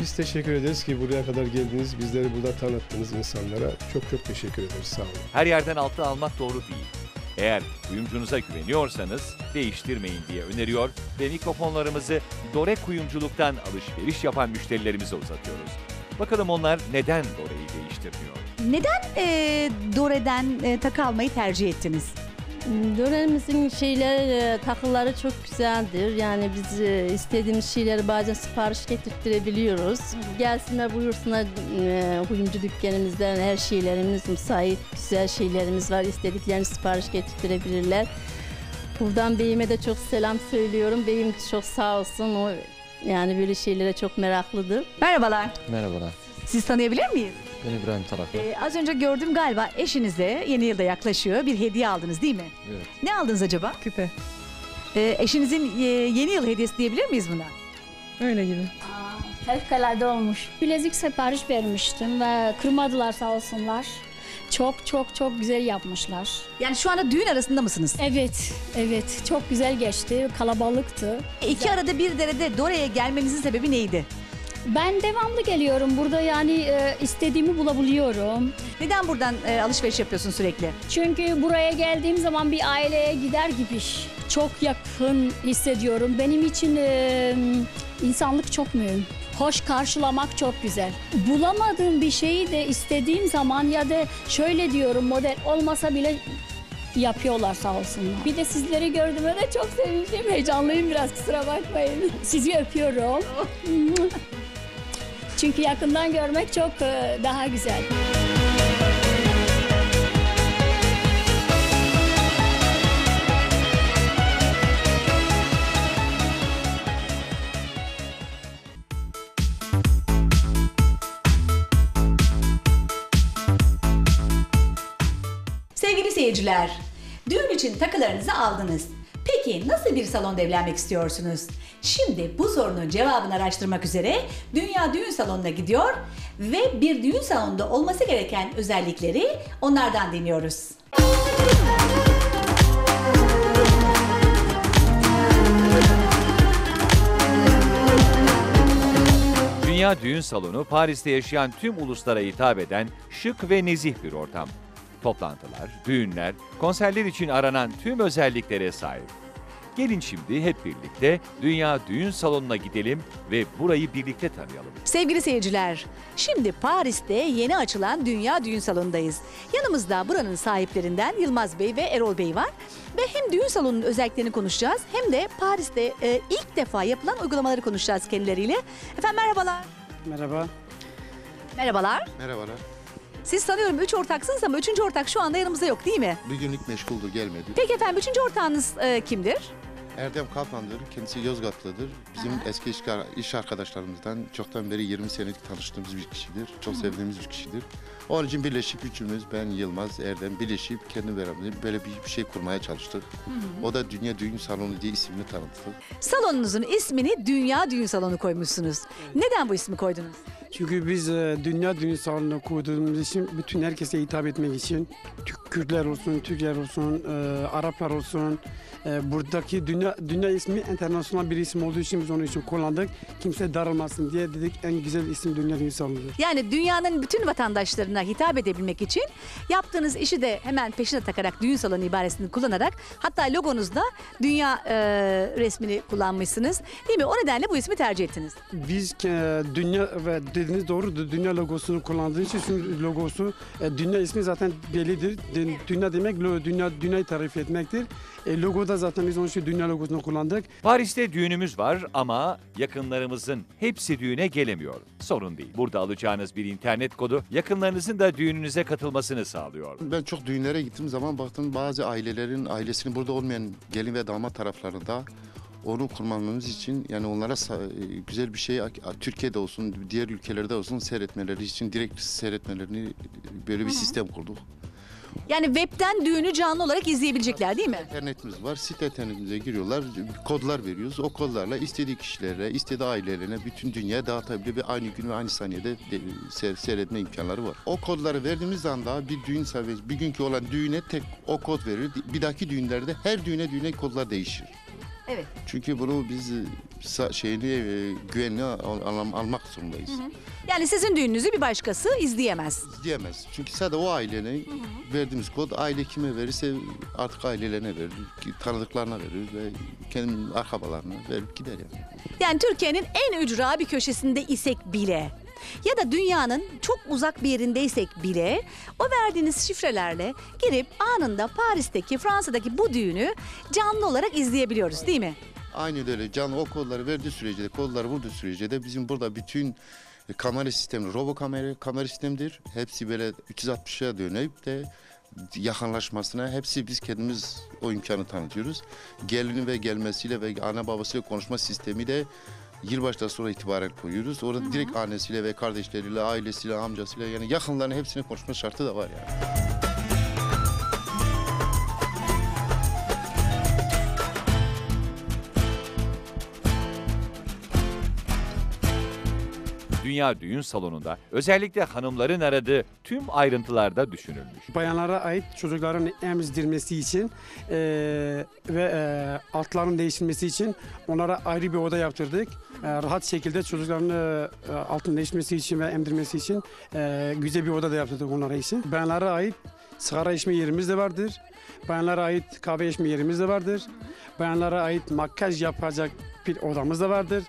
Biz teşekkür ederiz ki buraya kadar geldiniz, bizleri burada tanıttınız insanlara. Çok çok teşekkür ederiz, sağ olun. Her yerden altı almak doğru değil. Eğer kuyumcunuza güveniyorsanız değiştirmeyin diye öneriyor ve mikrofonlarımızı Dore Kuyumculuk'tan alışveriş yapan müşterilerimize uzatıyoruz. Bakalım onlar neden Dore'yi değiştirmiyor? Neden e, Dore'den e, takı almayı tercih ettiniz? Dönemimizin şeyler e, takıları çok güzeldir. Yani biz e, istediğimiz şeyleri bazen sipariş getirttirebiliyoruz. Gelsinler buyursunlar e, kuyumcu dükkanımızdan her şeylerimiz müsait, güzel şeylerimiz var. İstediklerini sipariş getirtirebilirler. Buradan beyime de çok selam söylüyorum. Beyim çok sağ olsun. O yani böyle şeylere çok meraklıdır. Merhabalar. Merhabalar. Siz tanıyabilir miyiz? Ben İbrahim Taraklı. Ee, az önce gördüm galiba eşinize yeni yılda yaklaşıyor. Bir hediye aldınız değil mi? Evet. Ne aldınız acaba? Küpe. Ee, eşinizin e, yeni yıl hediyesi diyebilir miyiz buna? Öyle gibi. Fevkalade olmuş. Bilezik sipariş vermiştim ve kırmadılar sağ olsunlar. Çok çok çok güzel yapmışlar. Yani şu anda düğün arasında mısınız? Evet, evet. Çok güzel geçti. Kalabalıktı. İki arada bir derede Dore'ye gelmenizin sebebi neydi? Ben devamlı geliyorum. Burada yani e, istediğimi bulabiliyorum. Neden buradan e, alışveriş yapıyorsun sürekli? Çünkü buraya geldiğim zaman bir aileye gider gibi çok yakın hissediyorum. Benim için e, insanlık çok mühim. Hoş karşılamak çok güzel. Bulamadığım bir şeyi de istediğim zaman ya da şöyle diyorum model olmasa bile yapıyorlar sağ olsunlar. Bir de sizleri gördüğüme de çok sevinçliyim. Heyecanlıyım biraz kusura bakmayın. Sizi öpüyorum. Çünkü yakından görmek çok e, daha güzel. Sevgili seyirciler, düğün için takılarınızı aldınız. Peki nasıl bir salonda evlenmek istiyorsunuz? Şimdi bu sorunun cevabını araştırmak üzere Dünya Düğün Salonu'na gidiyor ve bir düğün salonunda olması gereken özellikleri onlardan dinliyoruz. Dünya Düğün Salonu Paris'te yaşayan tüm uluslara hitap eden şık ve nezih bir ortam. Toplantılar, düğünler, konserler için aranan tüm özelliklere sahip. Gelin şimdi hep birlikte Dünya Düğün Salonu'na gidelim ve burayı birlikte tanıyalım. Sevgili seyirciler, şimdi Paris'te yeni açılan Dünya Düğün Salonu'ndayız. Yanımızda buranın sahiplerinden Yılmaz Bey ve Erol Bey var. Ve hem düğün salonunun özelliklerini konuşacağız hem de Paris'te e, ilk defa yapılan uygulamaları konuşacağız kendileriyle. Efendim merhabalar. Merhaba. Merhabalar. Merhabalar. Siz sanıyorum üç ortaksınız ama üçüncü ortak şu anda yanımızda yok değil mi? Bir günlük meşguldür gelmedi. Peki efendim üçüncü ortağınız e, kimdir? Erdem Kaplan'dır. Kendisi Yozgatlıdır. Bizim eski iş, iş arkadaşlarımızdan çoktan beri 20 senelik tanıştığımız bir kişidir. Çok sevdiğimiz bir kişidir. Onun için birleşip üçümüz ben Yılmaz, Erdem birleşip kendi beraber böyle bir, bir şey kurmaya çalıştık. hı. O da Dünya Düğün Salonu diye ismini tanıttık. Salonunuzun ismini Dünya Düğün Salonu koymuşsunuz. Neden bu ismi koydunuz? Çünkü biz e, dünya düğün salonu kurduğumuz için bütün herkese hitap etmek için Türk- Kürtler olsun, Türkler olsun, e, Araplar olsun. e, buradaki dünya dünya ismi internasyonel bir isim olduğu için biz onun için kullandık. Kimse darılmasın diye dedik en güzel isim dünya düğün salonudur. Yani dünyanın bütün vatandaşlarına hitap edebilmek için yaptığınız işi de hemen peşine takarak düğün salonu ibaresini kullanarak hatta logonuzda dünya e, resmini kullanmışsınız. Değil mi? O nedenle bu ismi tercih ettiniz. Biz e, dünya ve dediğiniz doğrudur. Dünya logosunu kullandığımız için çünkü logosu e, dünya ismi zaten bellidir. Dü- Dünya demek lo- dünya dünyayı tarif etmektir. E, logoda zaten biz onun için dünya logosunu kullandık. Paris'te düğünümüz var ama yakınlarımızın hepsi düğüne gelemiyor. Sorun değil. Burada alacağınız bir internet kodu yakınlarınızın da düğününüze katılmasını sağlıyor. Ben çok düğünlere gittiğim zaman baktım bazı ailelerin ailesinin burada olmayan gelin ve damat taraflarında onu kullanmamız için yani onlara e, güzel bir şey Türkiye'de olsun diğer ülkelerde olsun seyretmeleri için direkt seyretmelerini e, böyle bir sistem kurduk. Yani webten düğünü canlı olarak izleyebilecekler değil mi? İnternetimiz var. Site internetimize giriyorlar. Kodlar veriyoruz. O kodlarla istediği kişilere, istediği ailelerine bütün dünyaya dağıtabiliyor ve aynı gün ve aynı saniyede de, se- seyretme imkanları var. O kodları verdiğimiz anda bir düğün sefer- bir günkü olan düğüne tek o kod verir. Bir dahaki düğünlerde her düğüne düğüne kodlar değişir. Evet. Çünkü bunu biz e, sa- şeyini e, güvenli al- al- almak zorundayız. Yani sizin düğününüzü bir başkası izleyemez. Diyemez. Çünkü sadece o ailenin verdiğimiz kod aile kime verirse artık ailelerine verir, tanıdıklarına verir ve kendi akrabalarına verip gider yani. Yani Türkiye'nin en ücra bir köşesinde isek bile ya da dünyanın çok uzak bir yerindeysek bile o verdiğiniz şifrelerle girip anında Paris'teki, Fransa'daki bu düğünü canlı olarak izleyebiliyoruz değil mi? Aynı öyle can o kodları verdiği sürece de kodları vurduğu sürece de bizim burada bütün e, kamera sistemi robo kamera kamera sistemidir. Hepsi böyle 360'a dönüp de yakınlaşmasına hepsi biz kendimiz o imkanı tanıtıyoruz. Gelini ve gelmesiyle ve ana babasıyla konuşma sistemi de yılbaşından sonra itibaren koyuyoruz. Orada direkt annesiyle ve kardeşleriyle, ailesiyle, amcasıyla yani yakınlarının hepsine konuşma şartı da var yani. Dünya Düğün Salonu'nda özellikle hanımların aradığı tüm ayrıntılarda düşünülmüş. Bayanlara ait çocukların emzirmesi için e, ve e, altların değiştirmesi için onlara ayrı bir oda yaptırdık. E, rahat şekilde çocukların e, altın değişmesi için ve emdirmesi için e, güzel bir oda da yaptırdık onlara için. Bayanlara ait sigara içme yerimiz de vardır. Bayanlara ait kahve içme yerimiz de vardır. Bayanlara ait makyaj yapacak bir odamız da vardır.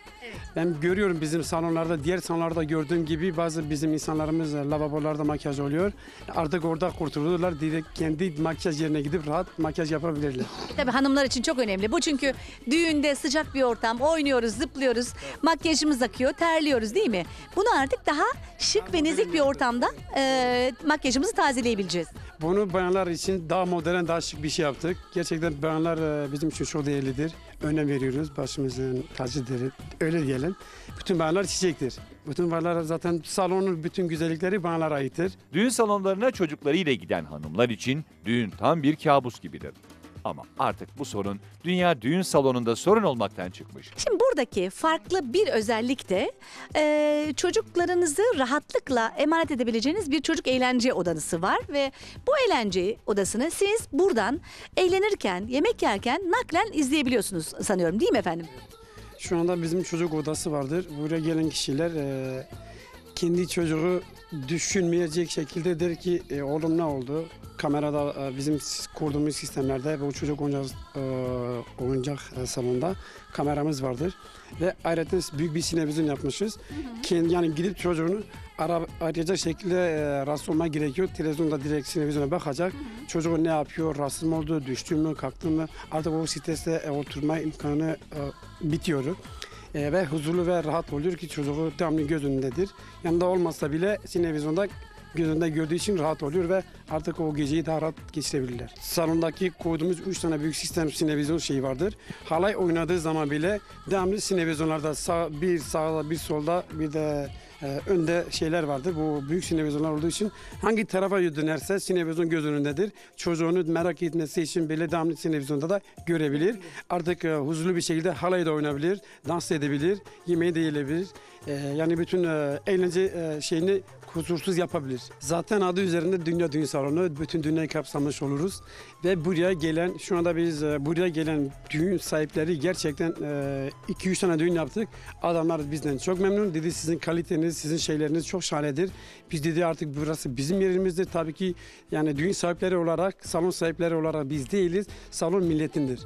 Ben görüyorum bizim salonlarda, diğer salonlarda gördüğüm gibi bazı bizim insanlarımız e, lavabolarda makyaj oluyor. Artık orada kurtulurlar. Direkt kendi makyaj yerine gidip rahat makyaj yapabilirler. Tabii hanımlar için çok önemli. Bu çünkü düğünde sıcak bir ortam, oynuyoruz, zıplıyoruz, makyajımız akıyor, terliyoruz değil mi? Bunu artık daha şık ve nezik bir ortamda e, makyajımızı tazeleyebileceğiz. Bunu bayanlar için daha modern, daha şık bir şey yaptık. Gerçekten bayanlar e, bizim için çok değerlidir. Önem veriyoruz. Başımızın tacıdır. Öyle diyelim. Bütün bayanlar çiçektir. Bütün bayanlar zaten salonun bütün güzellikleri bayanlara aittir. Düğün salonlarına çocuklarıyla giden hanımlar için düğün tam bir kabus gibidir. Ama artık bu sorun Dünya Düğün Salonu'nda sorun olmaktan çıkmış. Şimdi buradaki farklı bir özellik de e, çocuklarınızı rahatlıkla emanet edebileceğiniz bir çocuk eğlence odası var ve bu eğlence odasını siz buradan eğlenirken, yemek yerken naklen izleyebiliyorsunuz sanıyorum değil mi efendim? Şu anda bizim çocuk odası vardır. Buraya gelen kişiler e, kendi çocuğu düşünmeyecek şekilde der ki e, oğlum ne oldu? Kamerada e, bizim kurduğumuz sistemlerde bu çocuk oyuncak, e, oyuncak e, salonunda kameramız vardır. Ve ayrıca büyük bir sinevizyon yapmışız. Kendi, yani gidip çocuğunu ara, arayacak şekilde e, rahatsız olma gerekiyor. Televizyonda direkt sinevizyona bakacak. Çocuğu ne yapıyor, rahatsız mı oldu, düştü mü, kalktı mı? Artık o streste e, oturma imkanı e, bitiyor. E, ve huzurlu ve rahat oluyor ki çocuğu devamlı göz önündedir. Yanında olmasa bile sinevizyonda göz önünde gördüğü için rahat oluyor ve artık o geceyi daha rahat geçirebilirler. Salondaki koyduğumuz 3 tane büyük sistem sinevizyon şeyi vardır. Halay oynadığı zaman bile devamlı sinevizyonlarda sağ, bir sağda bir solda bir de e, önde şeyler vardır. Bu büyük sinevizyonlar olduğu için hangi tarafa dönerse sinevizyon göz önündedir. Çocuğunu merak etmesi için bile devamlı sinevizyonda da görebilir. Artık e, huzurlu bir şekilde halay da oynayabilir, dans edebilir, yemeği de yiyebilir. E, yani bütün e, eğlence e, şeyini kusursuz yapabilir. Zaten adı üzerinde Dünya Düğün Salonu. Bütün dünyayı kapsamış oluruz. Ve buraya gelen, şu anda biz e, buraya gelen düğün sahipleri gerçekten 2-3 tane düğün yaptık. Adamlar bizden çok memnun. Dedi sizin kaliteniz, sizin şeyleriniz çok şahanedir. Biz dedi artık burası bizim yerimizdir. Tabii ki yani düğün sahipleri olarak, salon sahipleri olarak biz değiliz. Salon milletindir.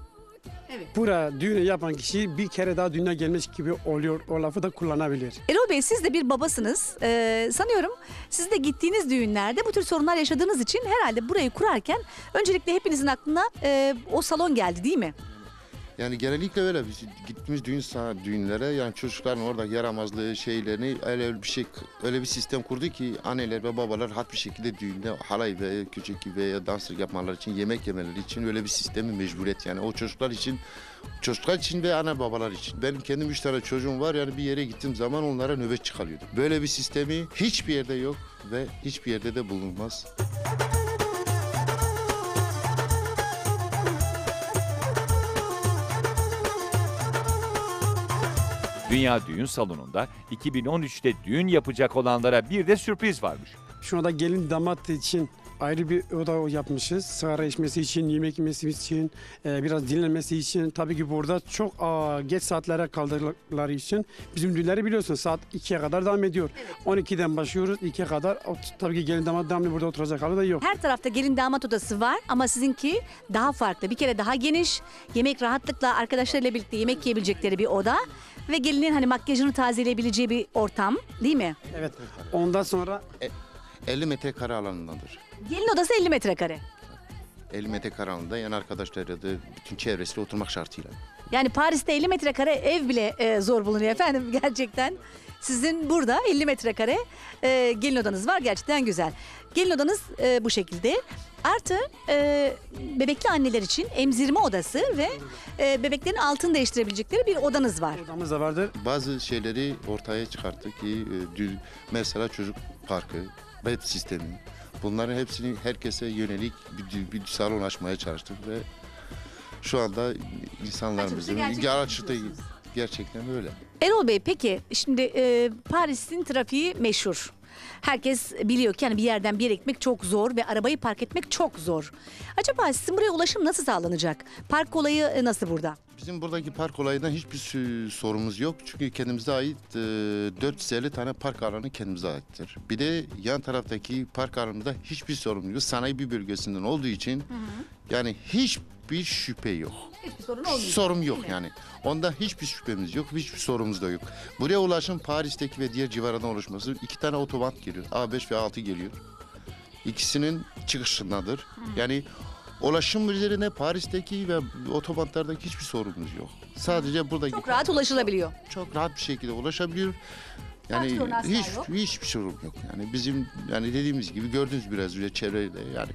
Evet. Buraya düğünü yapan kişi bir kere daha düğüne gelmiş gibi oluyor. O lafı da kullanabilir. Erol Bey siz de bir babasınız. Ee, sanıyorum siz de gittiğiniz düğünlerde bu tür sorunlar yaşadığınız için herhalde burayı kurarken öncelikle hepinizin aklına e, o salon geldi değil mi? Yani genellikle öyle biz gittiğimiz düğün sah- düğünlere yani çocukların orada yaramazlığı şeylerini öyle bir şey öyle bir sistem kurdu ki anneler ve babalar rahat bir şekilde düğünde halay ve küçük veya danslık yapmaları için yemek yemeleri için öyle bir sistemi mecburiyet yani o çocuklar için çocuklar için ve ana babalar için. Benim kendim üç tane çocuğum var yani bir yere gittiğim zaman onlara nöbet çıkarıyordum. Böyle bir sistemi hiçbir yerde yok ve hiçbir yerde de bulunmaz. Dünya Düğün Salonu'nda 2013'te düğün yapacak olanlara bir de sürpriz varmış. Şu anda gelin damat için ayrı bir oda yapmışız. Sigara içmesi için, yemek yemesi için, e, biraz dinlenmesi için. Tabii ki burada çok geç saatlere kaldıkları için bizim düğünleri biliyorsun saat 2'ye kadar devam ediyor. 12'den başlıyoruz 2'ye kadar. O, tabii ki gelin damat devamlı burada oturacak hali de yok. Her tarafta gelin damat odası var ama sizinki daha farklı. Bir kere daha geniş, yemek rahatlıkla arkadaşlarıyla birlikte yemek yiyebilecekleri bir oda ve gelinin hani makyajını tazeleyebileceği bir ortam değil mi? Evet. Ondan sonra 50 metrekare alanındadır. Gelin odası 50 metrekare. 50 metrekare alanında yani arkadaşlarıyla da bütün çevresiyle oturmak şartıyla. Yani Paris'te 50 metrekare ev bile e, zor bulunuyor efendim gerçekten. Sizin burada 50 metrekare e, gelin odanız var gerçekten güzel. Gelin odanız e, bu şekilde. Artı e, bebekli anneler için emzirme odası ve e, bebeklerin altını değiştirebilecekleri bir odanız var. Odamız da vardır. Bazı şeyleri ortaya çıkarttık ki e, dü- mesela çocuk parkı, web sistemi. Bunların hepsini herkese yönelik bir, bir salon açmaya çalıştık ve şu anda insanlarımızın gerçekten açıkta Gerçekten öyle. Erol Bey peki şimdi e, Paris'in trafiği meşhur. Herkes biliyor ki yani bir yerden bir yere gitmek çok zor ve arabayı park etmek çok zor. Acaba sizin buraya ulaşım nasıl sağlanacak? Park olayı e, nasıl burada? Bizim buradaki park olayından hiçbir sü- sorumuz yok. Çünkü kendimize ait e, 450 tane park alanı kendimize aittir. Bir de yan taraftaki park alanında hiçbir sorun yok. Sanayi bir bölgesinden olduğu için yani hiçbir şüphe yok. Hiçbir sorun olmayacak. Sorun yok yani. Onda hiçbir şüphemiz yok, hiçbir sorumuz da yok. Buraya ulaşım Paris'teki ve diğer civarına oluşması iki tane otoban geliyor. A5 ve A6 geliyor. İkisinin çıkışındadır. Yani ulaşım üzerine Paris'teki ve otobanlardaki hiçbir sorunumuz yok. Sadece buradaki Çok rahat ulaşılabiliyor. çok rahat bir şekilde ulaşabiliyor. Yani hiç hiçbir sorun yok. Yani bizim yani dediğimiz gibi gördüğünüz biraz önce çevrede yani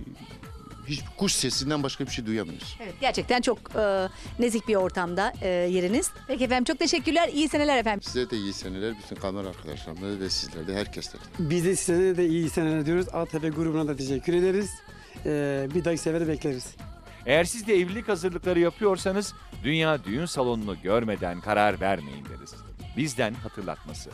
hiç kuş sesinden başka bir şey duyamıyoruz. Evet gerçekten çok e, nezik bir ortamda e, yeriniz. Peki efendim çok teşekkürler. İyi seneler efendim. Size de iyi seneler bütün kamera arkadaşlarımla ve sizlere de herkese. Biz de size de iyi seneler diyoruz. ATV grubuna da teşekkür ederiz. Ee, bir dahaki sefere bekleriz. Eğer siz de evlilik hazırlıkları yapıyorsanız dünya düğün salonunu görmeden karar vermeyin deriz. Bizden hatırlatması.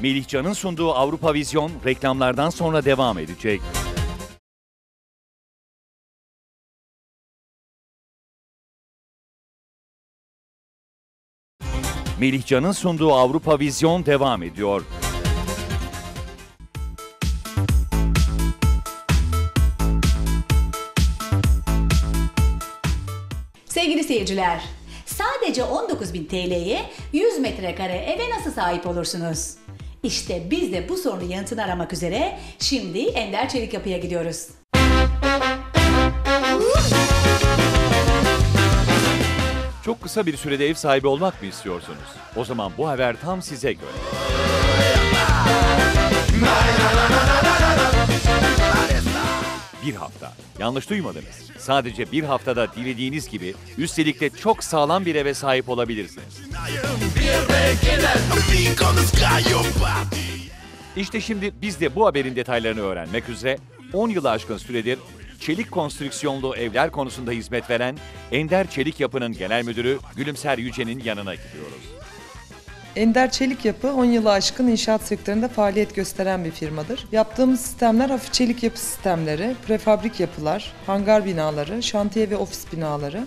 Melihcan'ın sunduğu Avrupa Vizyon reklamlardan sonra devam edecek. Melihcan'ın sunduğu Avrupa Vizyon devam ediyor. Sevgili seyirciler, sadece 19.000 TL'ye 100 metrekare eve nasıl sahip olursunuz? İşte biz de bu sorunun yanıtını aramak üzere şimdi Ender Çelik Yapı'ya gidiyoruz. Çok kısa bir sürede ev sahibi olmak mı istiyorsunuz? O zaman bu haber tam size göre. Bir hafta. Yanlış duymadınız. Sadece bir haftada dilediğiniz gibi üstelik de çok sağlam bir eve sahip olabilirsiniz. İşte şimdi biz de bu haberin detaylarını öğrenmek üzere 10 yılı aşkın süredir çelik konstrüksiyonlu evler konusunda hizmet veren Ender Çelik Yapı'nın genel müdürü Gülümser Yüce'nin yanına gidiyoruz. Ender Çelik Yapı 10 yılı aşkın inşaat sektöründe faaliyet gösteren bir firmadır. Yaptığımız sistemler hafif çelik yapı sistemleri, prefabrik yapılar, hangar binaları, şantiye ve ofis binaları,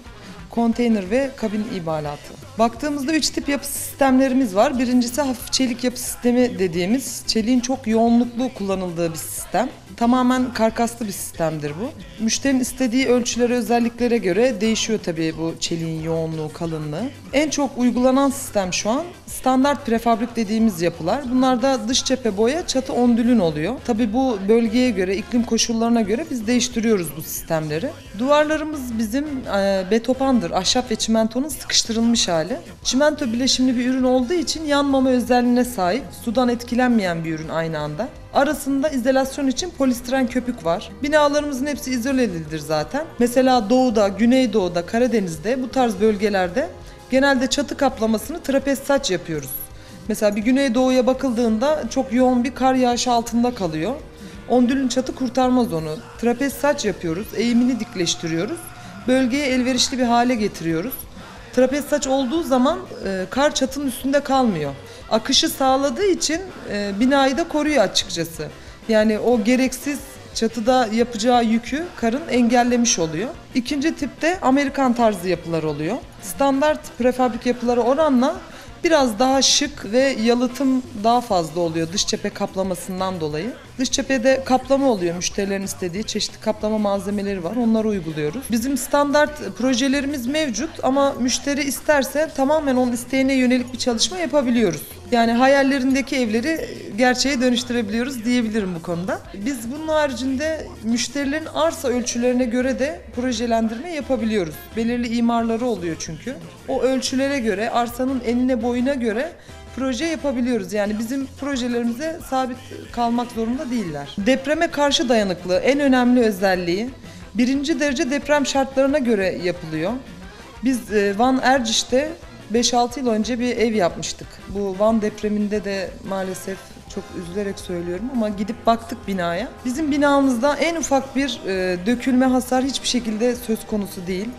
konteyner ve kabin imalatı. Baktığımızda 3 tip yapı sistemlerimiz var. Birincisi hafif çelik yapı sistemi dediğimiz çeliğin çok yoğunluklu kullanıldığı bir sistem. Tamamen karkaslı bir sistemdir bu. Müşterinin istediği ölçülere, özelliklere göre değişiyor tabii bu çeliğin yoğunluğu, kalınlığı. En çok uygulanan sistem şu an standart prefabrik dediğimiz yapılar. Bunlarda dış cephe boya, çatı ondülün oluyor. Tabii bu bölgeye göre, iklim koşullarına göre biz değiştiriyoruz bu sistemleri. Duvarlarımız bizim e, betopandır. Ahşap ve çimentonun sıkıştırılmış hali. Çimento bileşimli bir ürün olduğu için yanmama özelliğine sahip. Sudan etkilenmeyen bir ürün aynı anda. Arasında izolasyon için polistiren köpük var. Binalarımızın hepsi izole edildir zaten. Mesela doğuda, güneydoğuda, Karadeniz'de bu tarz bölgelerde genelde çatı kaplamasını trapez saç yapıyoruz. Mesela bir güneydoğuya bakıldığında çok yoğun bir kar yağışı altında kalıyor. Ondülün çatı kurtarmaz onu. Trapez saç yapıyoruz, eğimini dikleştiriyoruz. Bölgeye elverişli bir hale getiriyoruz. Trapez saç olduğu zaman e, kar çatının üstünde kalmıyor. Akışı sağladığı için e, binayı da koruyor açıkçası. Yani o gereksiz çatıda yapacağı yükü karın engellemiş oluyor. İkinci tipte Amerikan tarzı yapılar oluyor. Standart prefabrik yapılara oranla biraz daha şık ve yalıtım daha fazla oluyor dış cephe kaplamasından dolayı. Dış cephede kaplama oluyor müşterilerin istediği çeşitli kaplama malzemeleri var onları uyguluyoruz. Bizim standart projelerimiz mevcut ama müşteri isterse tamamen onun isteğine yönelik bir çalışma yapabiliyoruz. Yani hayallerindeki evleri gerçeğe dönüştürebiliyoruz diyebilirim bu konuda. Biz bunun haricinde müşterilerin arsa ölçülerine göre de projelendirme yapabiliyoruz. Belirli imarları oluyor çünkü. O ölçülere göre arsanın enine boyuna göre proje yapabiliyoruz. Yani bizim projelerimize sabit kalmak zorunda değiller. Depreme karşı dayanıklı en önemli özelliği birinci derece deprem şartlarına göre yapılıyor. Biz e, Van Erciş'te 5-6 yıl önce bir ev yapmıştık. Bu Van depreminde de maalesef çok üzülerek söylüyorum ama gidip baktık binaya. Bizim binamızda en ufak bir e, dökülme hasar hiçbir şekilde söz konusu değil.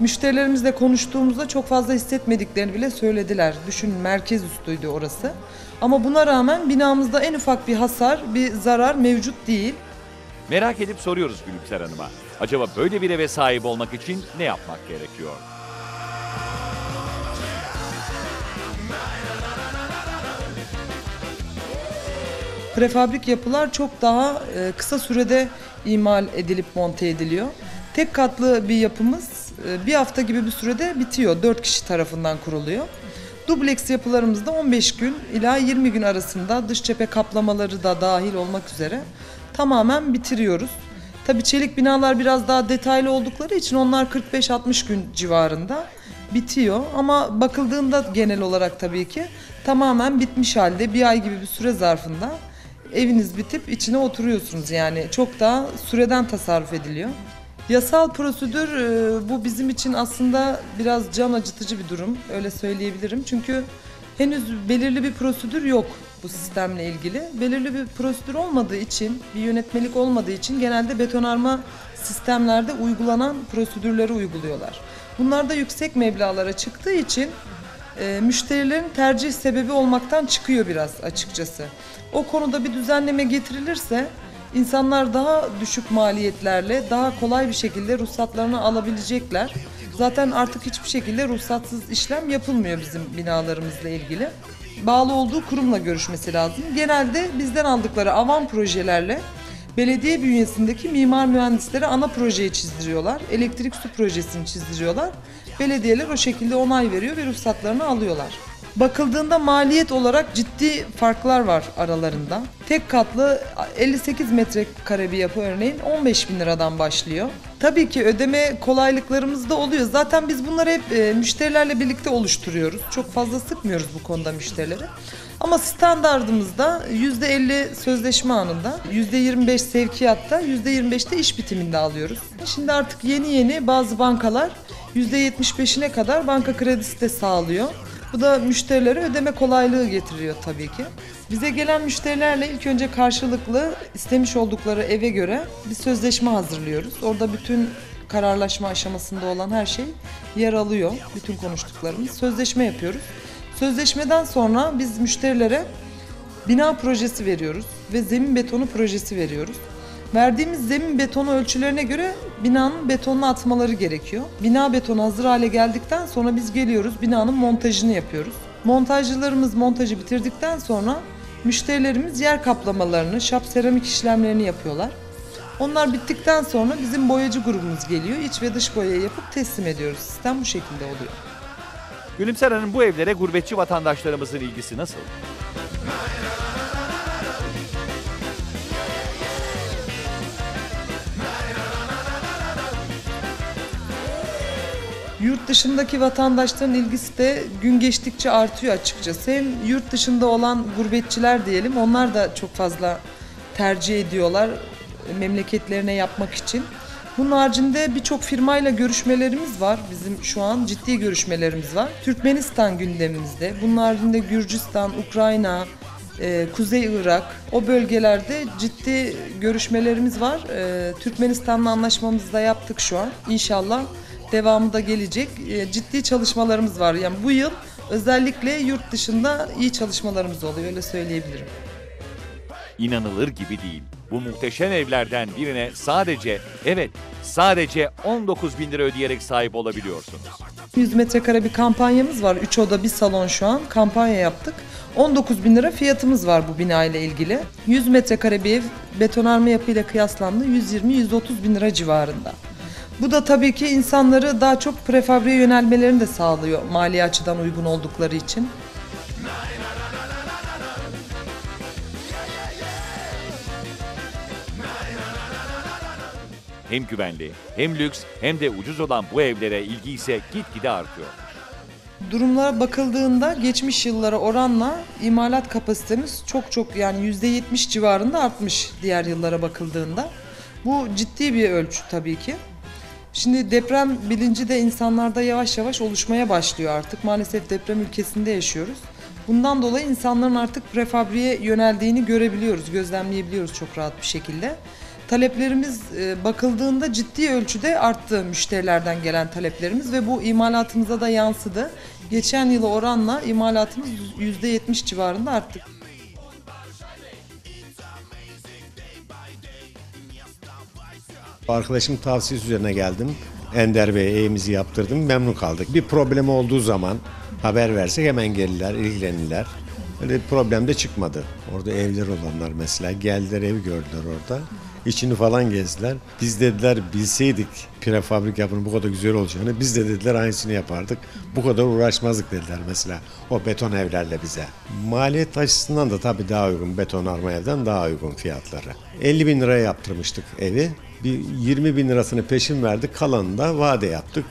Müşterilerimizle konuştuğumuzda çok fazla hissetmediklerini bile söylediler. Düşünün merkez üstüydü orası. Ama buna rağmen binamızda en ufak bir hasar, bir zarar mevcut değil. Merak edip soruyoruz Gülümser Hanım'a. Acaba böyle bir eve sahip olmak için ne yapmak gerekiyor? Prefabrik yapılar çok daha e, kısa sürede imal edilip monte ediliyor. Tek katlı bir yapımız e, bir hafta gibi bir sürede bitiyor. 4 kişi tarafından kuruluyor. Dubleks yapılarımızda 15 gün ila 20 gün arasında dış cephe kaplamaları da dahil olmak üzere tamamen bitiriyoruz. Tabi çelik binalar biraz daha detaylı oldukları için onlar 45-60 gün civarında bitiyor. Ama bakıldığında genel olarak tabii ki tamamen bitmiş halde bir ay gibi bir süre zarfında eviniz bitip içine oturuyorsunuz yani çok daha süreden tasarruf ediliyor. Yasal prosedür e, bu bizim için aslında biraz can acıtıcı bir durum öyle söyleyebilirim. Çünkü henüz belirli bir prosedür yok bu sistemle ilgili. Belirli bir prosedür olmadığı için, bir yönetmelik olmadığı için genelde betonarme sistemlerde uygulanan prosedürleri uyguluyorlar. Bunlar da yüksek meblağlara çıktığı için e, müşterilerin tercih sebebi olmaktan çıkıyor biraz açıkçası. O konuda bir düzenleme getirilirse insanlar daha düşük maliyetlerle daha kolay bir şekilde ruhsatlarını alabilecekler. Zaten artık hiçbir şekilde ruhsatsız işlem yapılmıyor bizim binalarımızla ilgili. Bağlı olduğu kurumla görüşmesi lazım. Genelde bizden aldıkları avan projelerle belediye bünyesindeki mimar mühendislere ana projeyi çizdiriyorlar. Elektrik su projesini çizdiriyorlar. Belediyeler o şekilde onay veriyor ve ruhsatlarını alıyorlar. Bakıldığında maliyet olarak ciddi farklar var aralarında. Tek katlı 58 metrekare bir yapı örneğin 15 bin liradan başlıyor. Tabii ki ödeme kolaylıklarımız da oluyor. Zaten biz bunları hep e, müşterilerle birlikte oluşturuyoruz. Çok fazla sıkmıyoruz bu konuda müşterileri. Ama standardımızda %50 sözleşme anında, %25 sevkiyatta, %25 de iş bitiminde alıyoruz. Şimdi artık yeni yeni bazı bankalar %75'ine kadar banka kredisi de sağlıyor. Bu da müşterilere ödeme kolaylığı getiriyor tabii ki. Bize gelen müşterilerle ilk önce karşılıklı istemiş oldukları eve göre bir sözleşme hazırlıyoruz. Orada bütün kararlaşma aşamasında olan her şey yer alıyor. Bütün konuştuklarımız. Sözleşme yapıyoruz. Sözleşmeden sonra biz müşterilere bina projesi veriyoruz ve zemin betonu projesi veriyoruz. Verdiğimiz zemin betonu ölçülerine göre binanın betonunu atmaları gerekiyor. Bina betonu hazır hale geldikten sonra biz geliyoruz binanın montajını yapıyoruz. Montajcılarımız montajı bitirdikten sonra müşterilerimiz yer kaplamalarını, şap seramik işlemlerini yapıyorlar. Onlar bittikten sonra bizim boyacı grubumuz geliyor. İç ve dış boyayı yapıp teslim ediyoruz. Sistem bu şekilde oluyor. Gülümser Hanım bu evlere gurbetçi vatandaşlarımızın ilgisi nasıl? Yurt dışındaki vatandaşların ilgisi de gün geçtikçe artıyor açıkçası. Hem yurt dışında olan gurbetçiler diyelim onlar da çok fazla tercih ediyorlar memleketlerine yapmak için. Bunun haricinde birçok firmayla görüşmelerimiz var. Bizim şu an ciddi görüşmelerimiz var. Türkmenistan gündemimizde. Bunun haricinde Gürcistan, Ukrayna, e, Kuzey Irak o bölgelerde ciddi görüşmelerimiz var. E, Türkmenistan'la anlaşmamızı da yaptık şu an. İnşallah devamı da gelecek. E, ciddi çalışmalarımız var. Yani bu yıl özellikle yurt dışında iyi çalışmalarımız oluyor öyle söyleyebilirim. İnanılır gibi değil. Bu muhteşem evlerden birine sadece, evet sadece 19 bin lira ödeyerek sahip olabiliyorsunuz. 100 metrekare bir kampanyamız var. 3 oda bir salon şu an. Kampanya yaptık. 19 bin lira fiyatımız var bu bina ile ilgili. 100 metrekare bir ev betonarme yapıyla kıyaslandı 120-130 bin lira civarında. Bu da tabii ki insanları daha çok prefabriğe yönelmelerini de sağlıyor mali açıdan uygun oldukları için. Hem güvenli, hem lüks, hem de ucuz olan bu evlere ilgi ise gitgide artıyor. Durumlara bakıldığında geçmiş yıllara oranla imalat kapasitemiz çok çok yani %70 civarında artmış diğer yıllara bakıldığında. Bu ciddi bir ölçü tabii ki. Şimdi deprem bilinci de insanlarda yavaş yavaş oluşmaya başlıyor artık. Maalesef deprem ülkesinde yaşıyoruz. Bundan dolayı insanların artık prefabriğe yöneldiğini görebiliyoruz, gözlemleyebiliyoruz çok rahat bir şekilde. Taleplerimiz e, bakıldığında ciddi ölçüde arttı müşterilerden gelen taleplerimiz ve bu imalatımıza da yansıdı. Geçen yıla oranla imalatımız %70 civarında arttı. Arkadaşım tavsiyesi üzerine geldim. Ender Bey'e evimizi yaptırdım. Memnun kaldık. Bir problem olduğu zaman haber versek hemen gelirler, ilgilenirler. Öyle bir problem de çıkmadı. Orada evler olanlar mesela geldiler evi gördüler orada. İçini falan gezdiler. Biz dediler bilseydik prefabrik yapının bu kadar güzel olacağını biz de dediler aynısını yapardık. Bu kadar uğraşmazdık dediler mesela o beton evlerle bize. Maliyet açısından da tabii daha uygun beton arma evden daha uygun fiyatları. 50 bin liraya yaptırmıştık evi. Bir 20 bin lirasını peşin verdik kalanını da vade yaptık.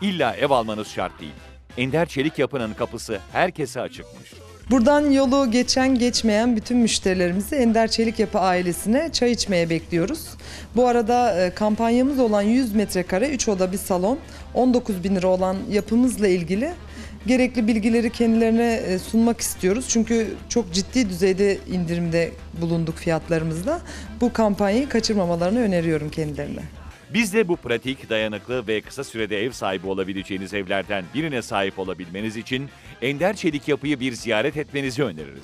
İlla ev almanız şart değil. Ender Çelik Yapı'nın kapısı herkese açıkmış. Buradan yolu geçen geçmeyen bütün müşterilerimizi Ender Çelik Yapı ailesine çay içmeye bekliyoruz. Bu arada e, kampanyamız olan 100 metrekare 3 oda bir salon 19 bin lira olan yapımızla ilgili gerekli bilgileri kendilerine e, sunmak istiyoruz. Çünkü çok ciddi düzeyde indirimde bulunduk fiyatlarımızda. Bu kampanyayı kaçırmamalarını öneriyorum kendilerine. Biz de bu pratik, dayanıklı ve kısa sürede ev sahibi olabileceğiniz evlerden birine sahip olabilmeniz için Ender Çelik Yapı'yı bir ziyaret etmenizi öneririz.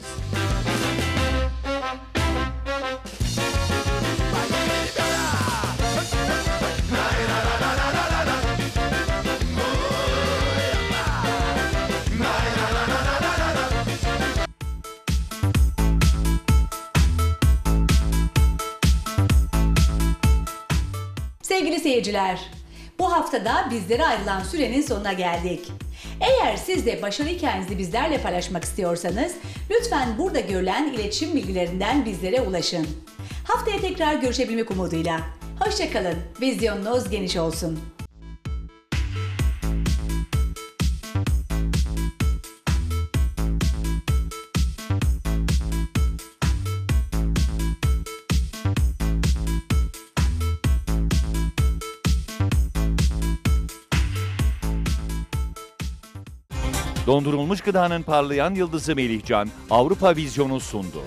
Seyirciler, bu haftada bizlere ayrılan sürenin sonuna geldik. Eğer siz de başarı hikayenizi bizlerle paylaşmak istiyorsanız lütfen burada görülen iletişim bilgilerinden bizlere ulaşın. Haftaya tekrar görüşebilmek umuduyla. Hoşçakalın, vizyonunuz geniş olsun. Dondurulmuş gıdanın parlayan yıldızı Melihcan Avrupa Vizyonu sundu.